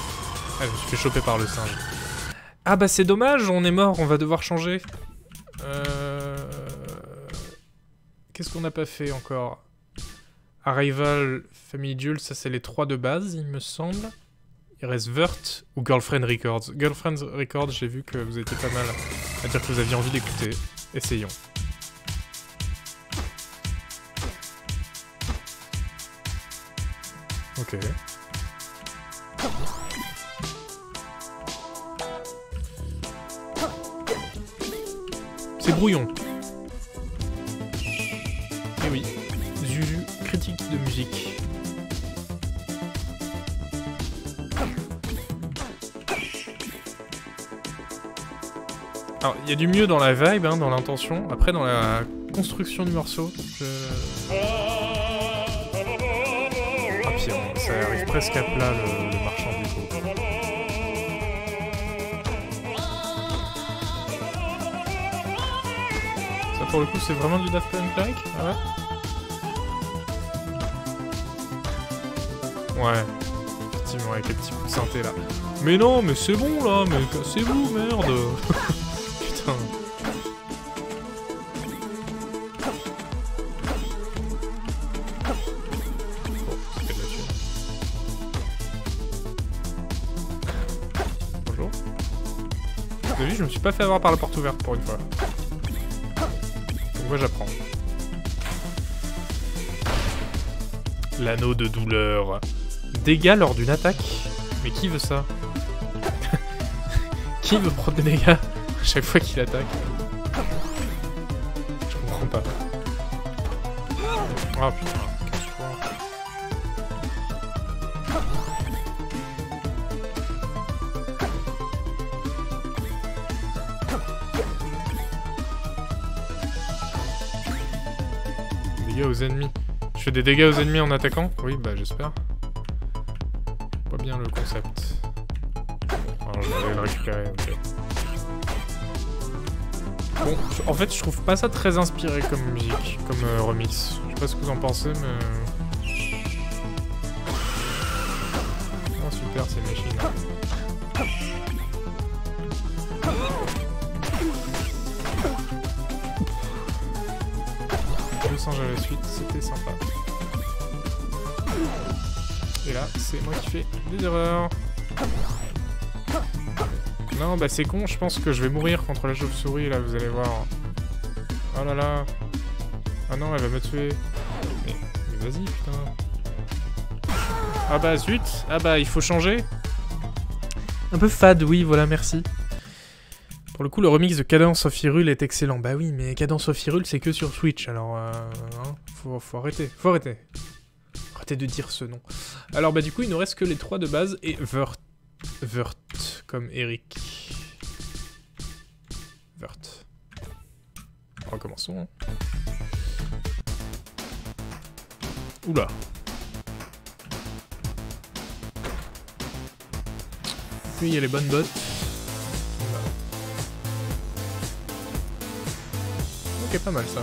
ah, je me suis fait choper par le singe. Ah bah, c'est dommage, on est mort, on va devoir changer. Qu'est-ce qu'on n'a pas fait encore? Arrival, Family Duel, ça c'est les trois de base, il me semble. Il reste Vert ou Girlfriend Records. Girlfriend Records, j'ai vu que vous étiez pas mal à dire que vous aviez envie d'écouter. Essayons. Ok. C'est brouillon. De musique. Alors, il y a du mieux dans la vibe, hein, dans l'intention. Après, dans la construction du morceau, je... Ah, ça arrive presque à plat, le, le marchand du coup. Ça, pour le coup, c'est vraiment du Daft Punk-like Ah ouais? Ouais, effectivement, avec les petits coups de synthé là. Mais non, mais c'est bon là, mais cassez-vous, merde [LAUGHS] Putain. De. Bonjour. Vous avez vu, je me suis pas fait avoir par la porte ouverte pour une fois. Donc moi j'apprends. L'anneau de douleur. Dégâts lors d'une attaque Mais qui veut ça [LAUGHS] Qui veut prendre des dégâts à chaque fois qu'il attaque Je comprends pas. Ah putain. Dégâts aux ennemis. Je fais des dégâts aux ennemis en attaquant? Oui, bah j'espère. Le concept. Je vais le récupérer. Bon, en fait, je trouve pas ça très inspiré comme musique, comme euh, remix. Je sais pas ce que vous en pensez, mais... c'est moi qui fais des erreurs. Non, bah c'est con, je pense que je vais mourir contre la chauve-souris, là, vous allez voir. Oh là là. Ah non, elle va me tuer. Mais, vas-y, putain. Ah bah zut Ah bah il faut changer Un peu fade, oui, voilà, merci. Pour le coup, le remix de Cadence of Hyrule est excellent. Bah oui, mais Cadence of Hyrule, c'est que sur Switch, alors... Euh, hein, faut, faut arrêter, faut arrêter. Arrêtez de dire ce nom. Alors bah du coup, il nous reste que les trois de base et Vert. Vert, comme Eric. Vert. Recommençons. hein. Oula. Puis il y a les bonnes bottes. Ok, pas mal ça.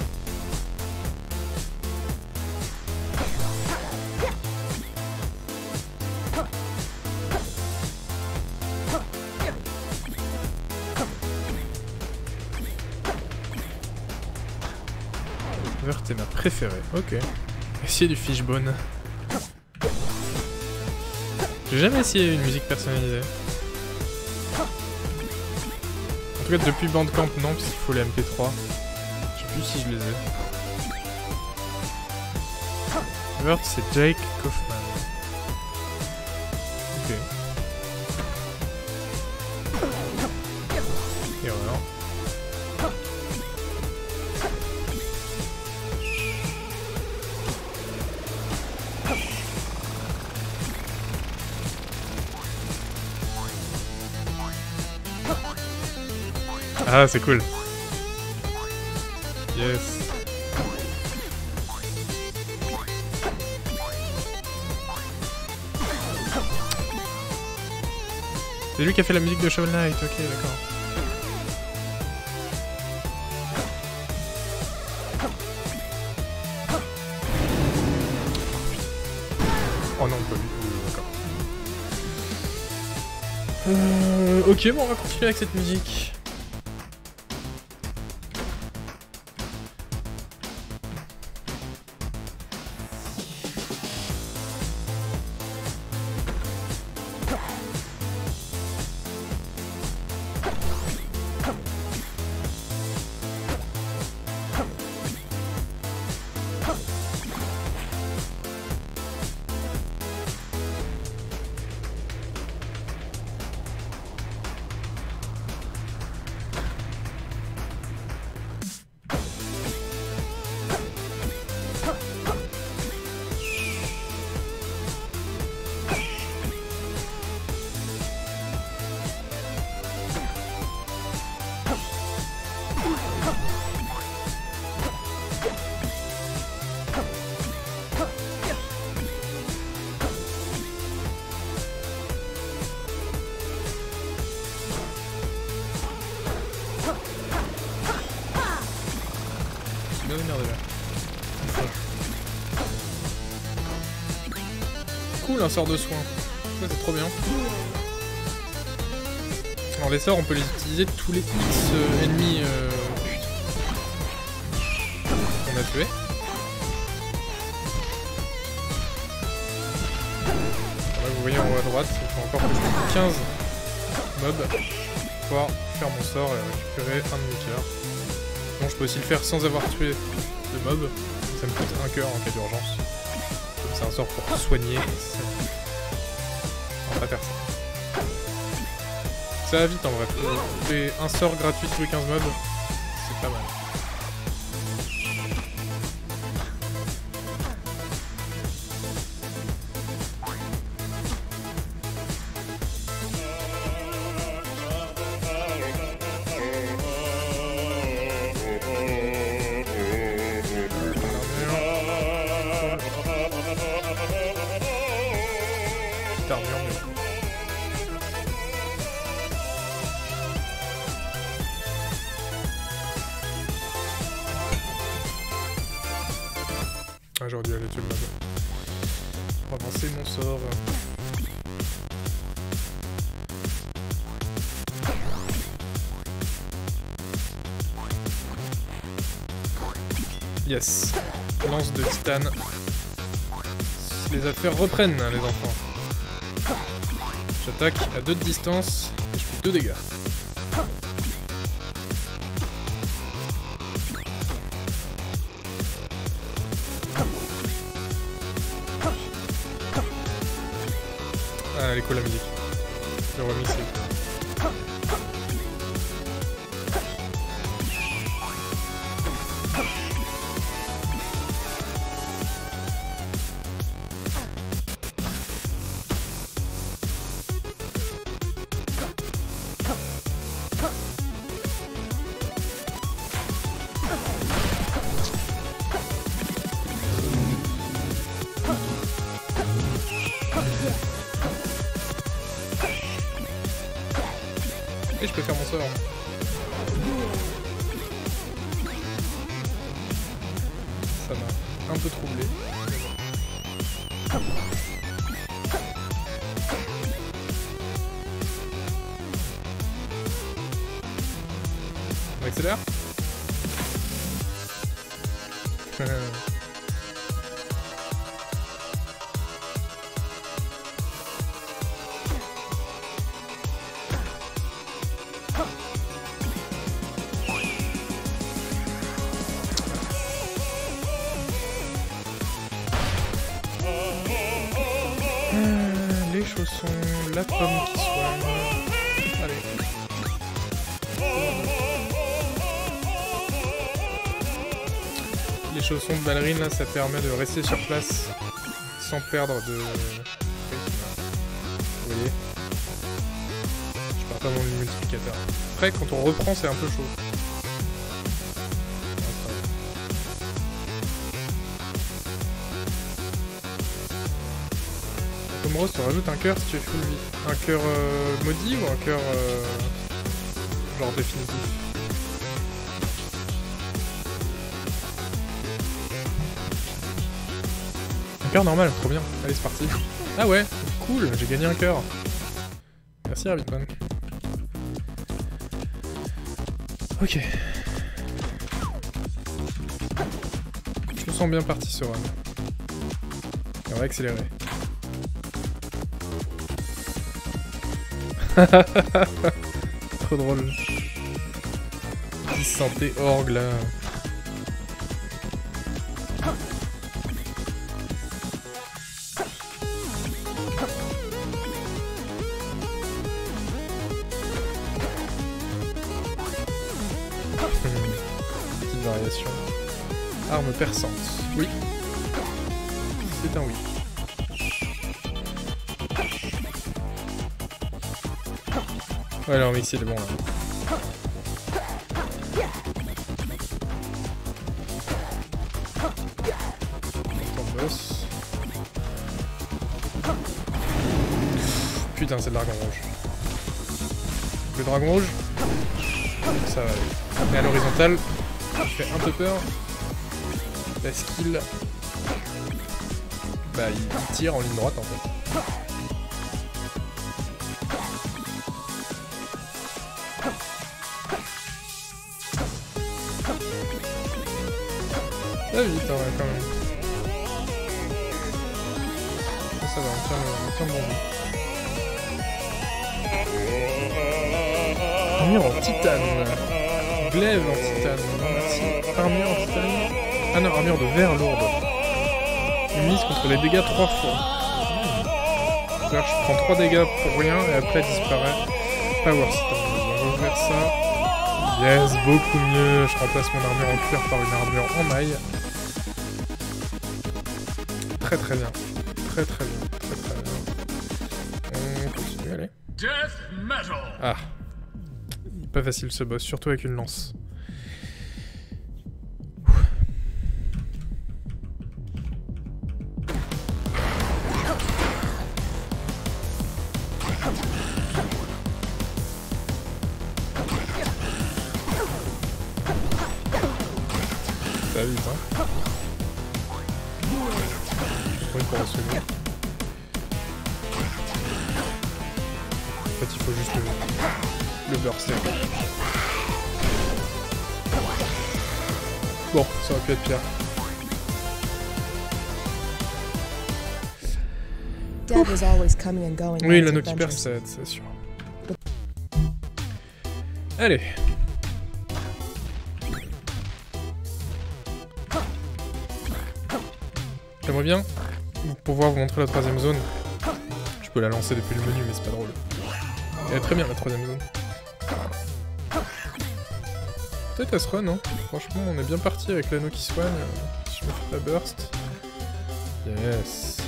Préférée, ok. Essayer du fishbone. J'ai jamais essayé une musique personnalisée. En tout cas, depuis Bandcamp, non, parce qu'il faut les MP3. Je sais plus si je les ai. Vert, c'est Jake. Ah, c'est cool. Yes. C'est lui qui a fait la musique de Shovel Knight, ok, d'accord. Oh. Euh, ok, bon, on va continuer avec cette musique. Sort de soin. Ça c'est trop bien. Alors les sorts on peut les utiliser tous les X euh, ennemis euh, qu'on a tués. Là, vous voyez en haut à droite, il faut encore que je tue 15 mobs pour pouvoir faire mon sort et récupérer un demi-cœur. Bon, je peux aussi le faire sans avoir tué de mob. Ça me coûte un cœur en cas d'urgence. C'est un sort pour soigner. Ça. Va vite en vrai. Fait un sort gratuit tous les 15 mobs. Affaires reprennent, hein, les enfants. J'attaque à 2 de distance et je fais 2 dégâts. Les chaussons, la pomme qui soigne. Allez. Les chaussons de ballerine, là, ça permet de rester sur place sans perdre de... Après, quand on reprend, c'est un peu chaud. Rose, tu rajoutes un cœur si tu es full vie. Un cœur euh, maudit ou un cœur euh, genre définitif? Un cœur normal, trop bien. Allez, c'est parti. Ah ouais, cool, j'ai gagné un cœur. Merci Rabbitman. Ok. Je me sens bien parti ce run. On va accélérer. [LAUGHS] Trop drôle. Sentait orgue là. C'est bon là. Putain, c'est le dragon rouge. Le dragon rouge, ça va aller. Mais à l'horizontale, il fait un peu peur. Parce qu'il... Bah, il tire en ligne droite, en fait. Ça va, on tient, on tient bon. Armure en titane. Glaive en titane. Merci. Armure en titane. Ah non, armure de verre lourde. Mise contre les dégâts trois fois. C'est-à-dire que je prends 3 dégâts pour rien et après disparaît. Power Stone. On va ouvrir ça. Yes, beaucoup mieux. Je remplace mon armure en cuir par une armure en maille. Très très bien. Très très bien. Très très bien. On continue, allez. Death metal. Ah. Pas facile ce boss, surtout avec une lance. Oui, l'anneau qui aide, c'est sûr. Allez. J'aimerais bien pouvoir vous montrer la troisième zone. Je peux la lancer depuis le menu, mais c'est pas drôle. Elle est très bien la troisième zone. Peut-être elle se run, hein. Franchement, on est bien parti avec l'anneau qui soigne. Si je me fais la burst. Yes.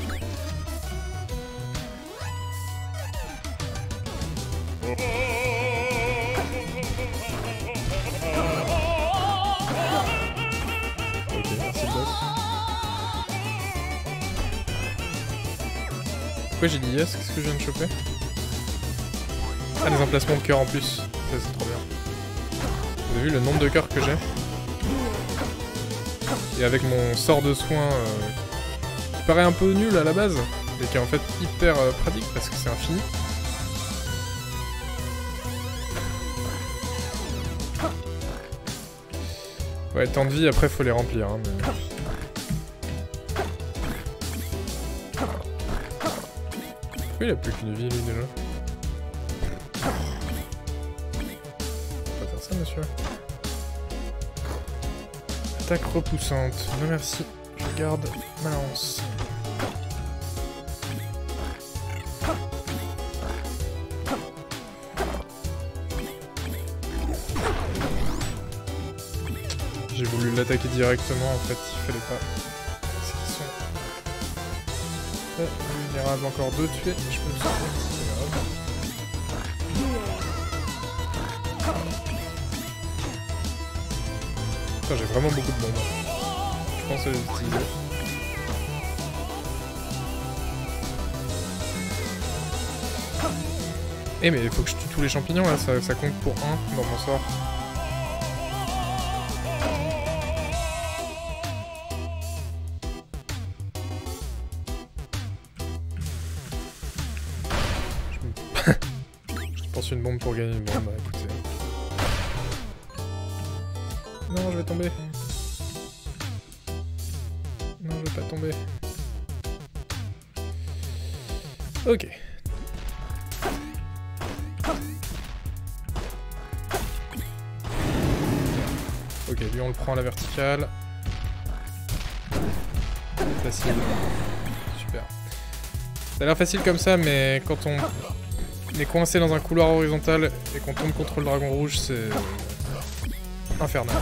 Pourquoi j'ai dit yes Qu'est-ce que je viens de choper Ah, les emplacements de cœur en plus. Ça, c'est trop bien. Vous avez vu le nombre de cœurs que j'ai Et avec mon sort de soin euh, qui paraît un peu nul à la base, et qui est en fait hyper euh, pratique parce que c'est infini. Ouais, temps de vie, après faut les remplir. Hein, mais... Pourquoi il a plus qu'une vie lui déjà pas faire ça monsieur. Attaque repoussante. Non merci. Je garde ma lance. J'ai voulu l'attaquer directement, en fait, il fallait pas. Vulnérables encore deux tués, je peux me. Putain, j'ai vraiment beaucoup de bombes. Je pense à les utiliser. Eh mais il faut que je tue tous les champignons là, ça, ça compte pour un dans mon sort. Gagner bombe, bah écoutez. Non, je vais tomber. Non, je vais pas tomber. Ok. Ok, lui on le prend à la verticale. Facile. Super. Ça a l'air facile comme ça, mais quand on est coincé dans un couloir horizontal et qu'on tombe contre le dragon rouge, c'est infernal.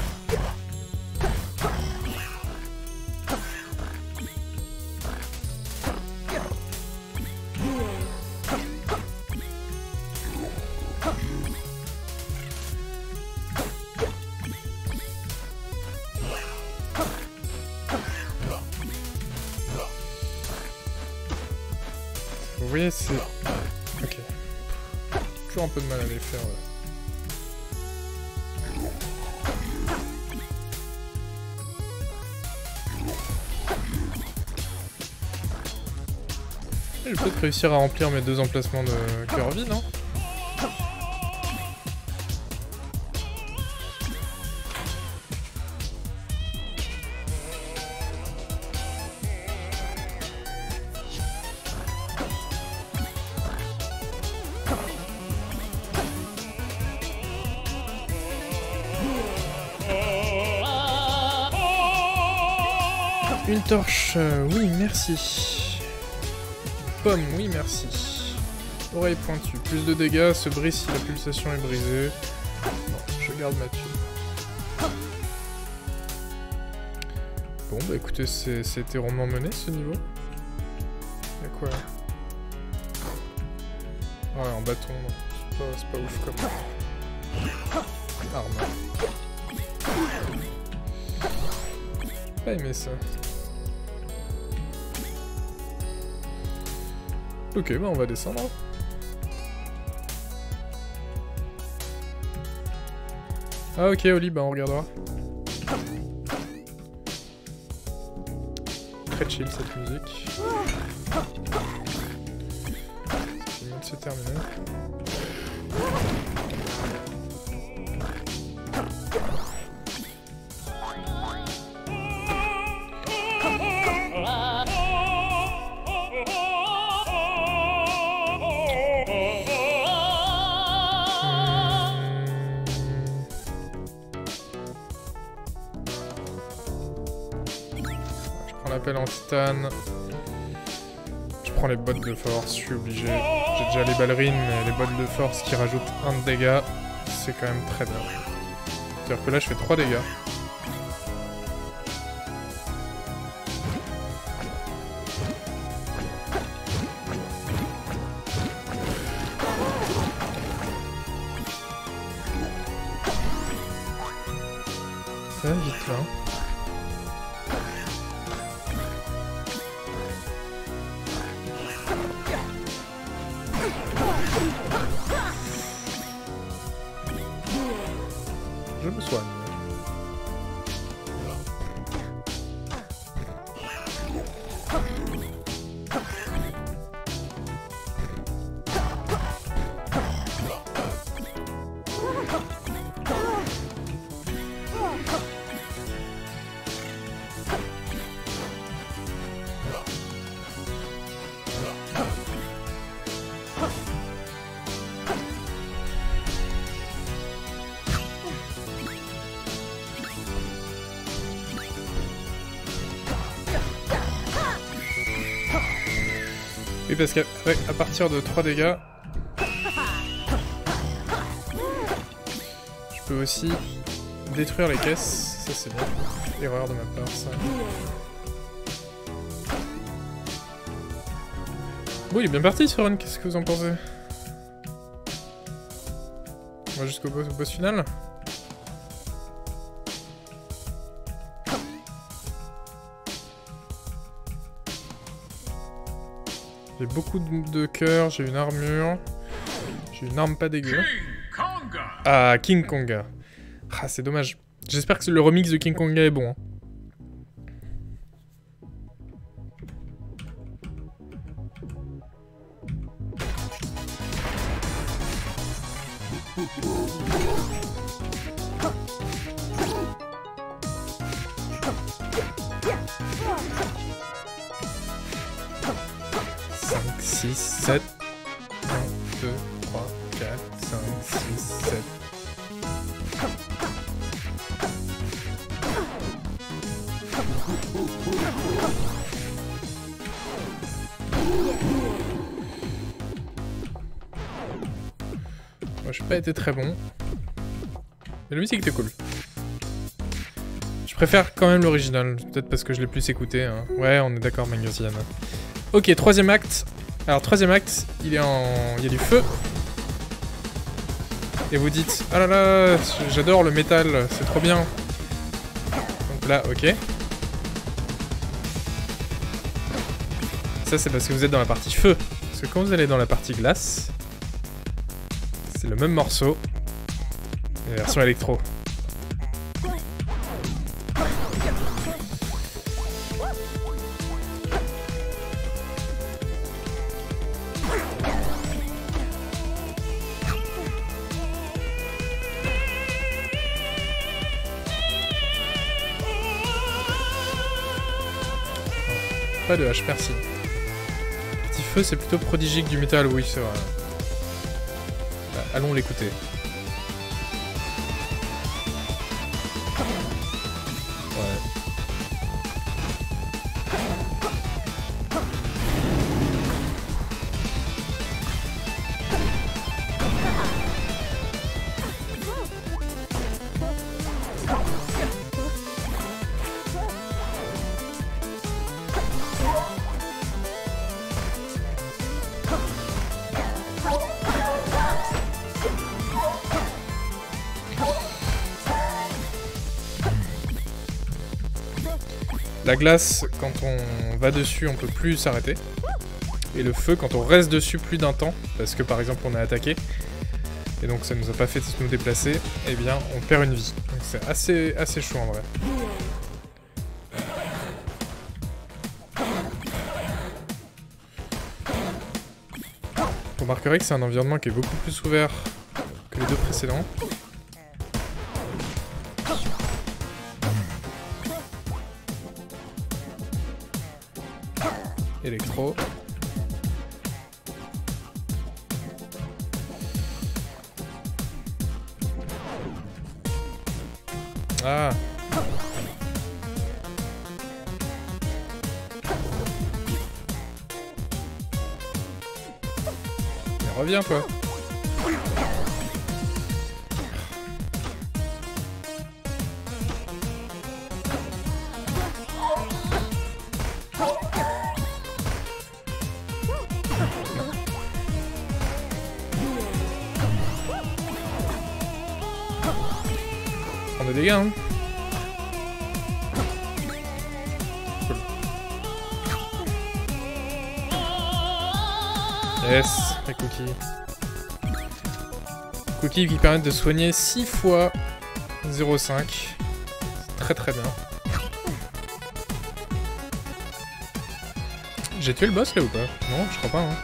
Je vais peut-être réussir à remplir mes deux emplacements de cœur vide, Une torche, euh, oui, merci. Pomme, oui, merci. Oreille pointue, plus de dégâts, se brise si la pulsation est brisée. Bon, je garde ma thune. Bon, bah écoutez, c'était rondement mené ce niveau. Y'a quoi? Là Ouais, en bâton, c'est pas, pas ouf comme. Arme. Pas aimé ça. Ok, bah on va descendre. Ah ok, Oli, bah on regardera. Très chill cette musique. C'est terminé. Je prends les bottes de force, je suis obligé. J'ai déjà les ballerines, mais les bottes de force qui rajoutent un de dégâts, c'est quand même très bien. C'est-à-dire que là, je fais 3 dégâts. De 3 dégâts, je peux aussi détruire les caisses. Ça c'est bien. Erreur de ma part ça. Bon il est bien parti une, qu'est-ce que vous en pensez? On va jusqu'au boss final beaucoup de, cœur, j'ai une armure. J'ai une arme pas dégueu. Ah, King Konga. Ah, c'est dommage. J'espère que le remix de King Konga est bon. Hein. Été très bon. Mais la musique était cool. Je préfère quand même l'original, peut-être parce que je l'ai plus écouté. Hein. Ouais, on est d'accord, Mangosian. Ok, troisième acte. Alors, troisième acte, il est en... Il y a du feu. Et vous dites, ah là là, j'adore le métal, c'est trop bien. Donc là, ok. Ça, c'est parce que vous êtes dans la partie feu. Parce que quand vous allez dans la partie glace, c'est le même morceau. La version électro. Pas de hache, merci. Petit feu, c'est plutôt prodigique du métal, oui, c'est vrai. Bah, allons l'écouter. Glace, quand on va dessus, on peut plus s'arrêter. Et le feu, quand on reste dessus plus d'un temps, parce que par exemple on est attaqué, et donc ça nous a pas fait nous déplacer, eh bien on perd une vie. Donc c'est assez, assez chaud en vrai. Vous remarquerez que c'est un environnement qui est beaucoup plus ouvert que les deux précédents. Qui permettent de soigner 6 fois 0,5. Très très bien. J'ai tué le boss là ou pas? Non, je crois pas. Hein.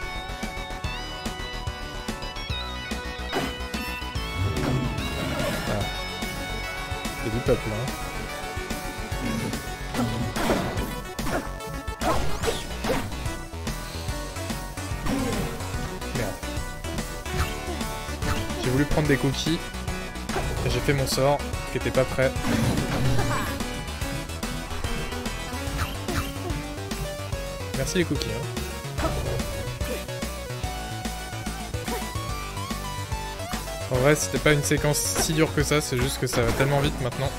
peuple. Hein. Voulu prendre des cookies. J'ai fait mon sort, qui était pas prêt. Merci les cookies. Hein. En vrai, c'était pas une séquence si dure que ça, c'est juste que ça va tellement vite maintenant.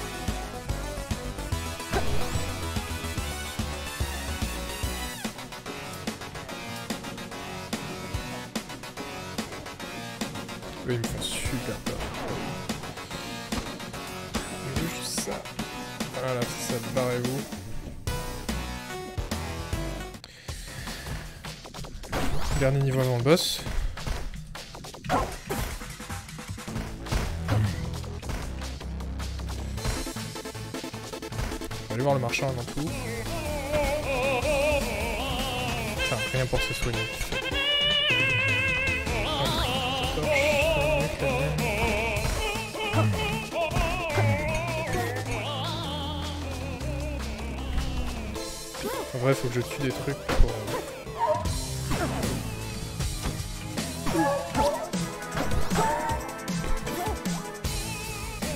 Je tue des trucs pour...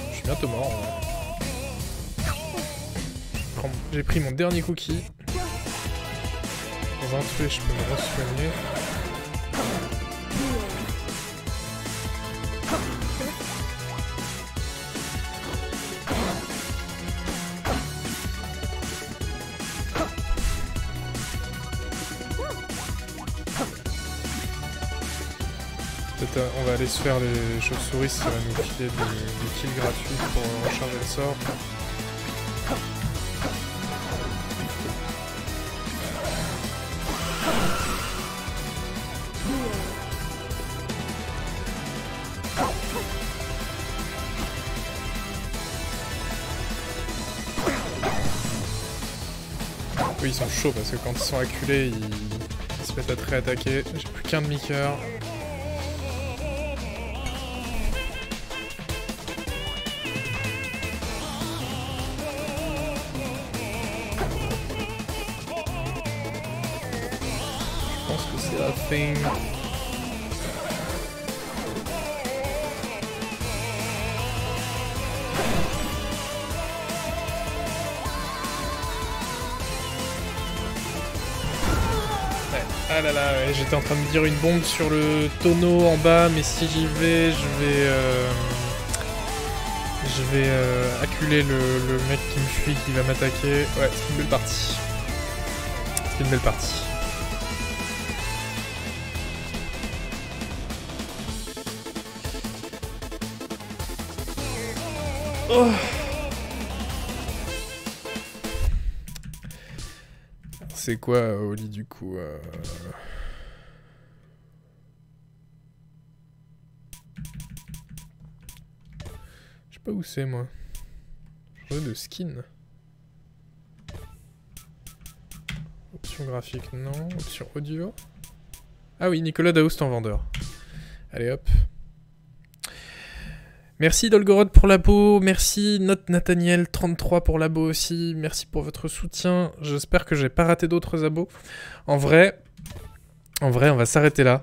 Je suis bientôt mort. J'ai pris mon dernier cookie. Dans un truc, je peux me re-soigner. On va aller se faire les chauves-souris, ça va nous filer des kills gratuits pour recharger le sort. Oui, ils sont chauds parce que quand ils sont acculés, ils, se mettent à très attaquer. J'ai plus qu'un demi-coeur. Ah là là, ouais, j'étais en train de dire une bombe sur le tonneau en bas, mais si j'y vais, je vais... euh, Je vais euh, acculer le, le mec qui me fuit, qui va m'attaquer. Ouais, c'est une belle partie. C'est une belle partie. C'est quoi, Oli, du coup euh, Je sais pas où c'est, moi. Changer de skin. Option graphique, non. Option audio. Ah oui, Nicolas Daoust en vendeur. Allez, hop. Merci Dolgorod pour l'abo, merci Note Nathaniel 33 pour l'abo aussi, merci pour votre soutien. J'espère que j'ai pas raté d'autres abos. En vrai, en vrai, on va s'arrêter là.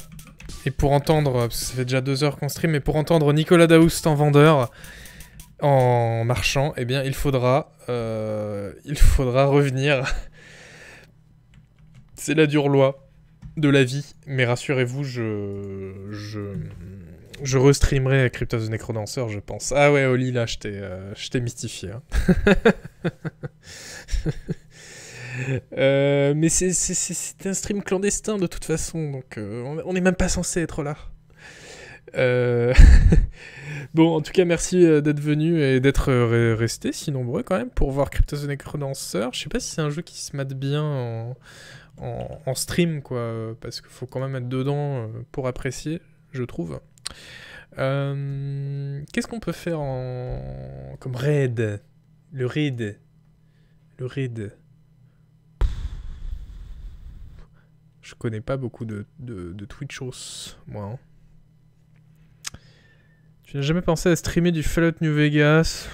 Et pour entendre, parce que ça fait déjà deux heures qu'on stream, mais pour entendre Nicolas Daoust en vendeur, en marchant, eh bien, il faudra, euh, il faudra revenir. [LAUGHS] C'est la dure loi de la vie, mais rassurez-vous, je, je, je restreamerai Crypto the Necrodancer, je pense. Ah ouais, Oli, là, je t'ai euh, mystifié. hein. [LAUGHS] Euh, mais c'est- un stream clandestin de toute façon, donc euh, on- n'est même pas censé être là. Euh, [LAUGHS] bon, en tout cas, merci d'être venu et d'être re- resté si nombreux quand même pour voir Crypto the Necrodancer. Je sais pas si c'est un jeu qui se mate bien en, stream, quoi, parce qu'il faut quand même être dedans pour apprécier, je trouve. Euh, Qu'est-ce qu'on peut faire en comme raid? Le raid. Le raid. Je connais pas beaucoup de, de, Twitchos, moi. hein. Tu n'as jamais pensé à streamer du Fallout New Vegas?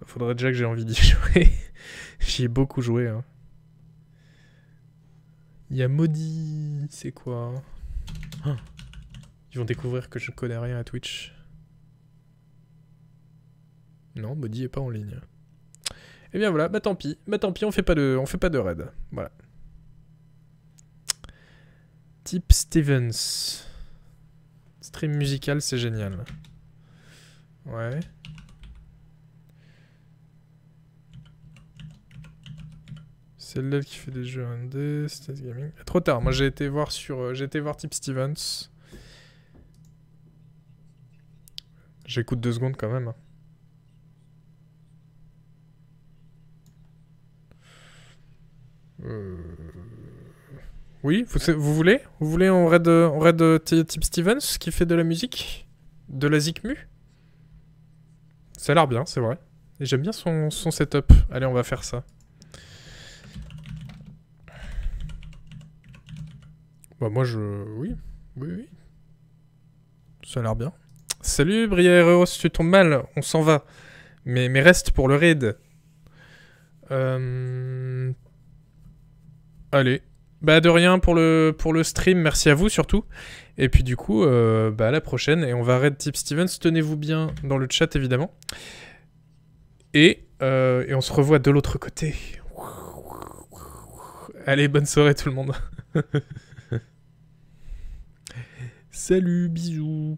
Bah, Faudrait déjà que j'ai envie d'y [LAUGHS] jouer. J'y ai beaucoup joué. hein. Il y a Maudit. C'est quoi Ah. Ils vont découvrir que je connais rien à Twitch. Non, Maudit est pas en ligne. Eh bien voilà, bah tant pis. Bah tant pis, on fait pas de, on fait pas de raid. Voilà. Tip Stevens. Stream musical, c'est génial. Ouais. C'est elle qui fait des jeux indés, Stats Gaming. Trop tard, moi j'ai été voir sur. euh, j'ai été voir Tip Stevens. J'écoute deux secondes quand même. hein. Euh, Oui, vous, vous voulez? Vous voulez on raid, on raid euh, Tip Stevens qui fait de la musique? De la Zikmu Ça a l'air bien, c'est vrai. Et j'aime bien son, son setup. Allez, on va faire ça. Bah moi je... Oui, oui, oui. Ça a l'air bien. Salut Brière Eros, tu tombes mal, on s'en va. Mais, reste pour le raid. Euh... Allez. Bah de rien pour le, pour le stream, merci à vous surtout. Et puis du coup, euh, bah à la prochaine. Et on va raid Tip Stevens, tenez-vous bien dans le chat évidemment. Et, euh, et on se revoit de l'autre côté. Allez, bonne soirée tout le monde. [LAUGHS] Salut, bisous.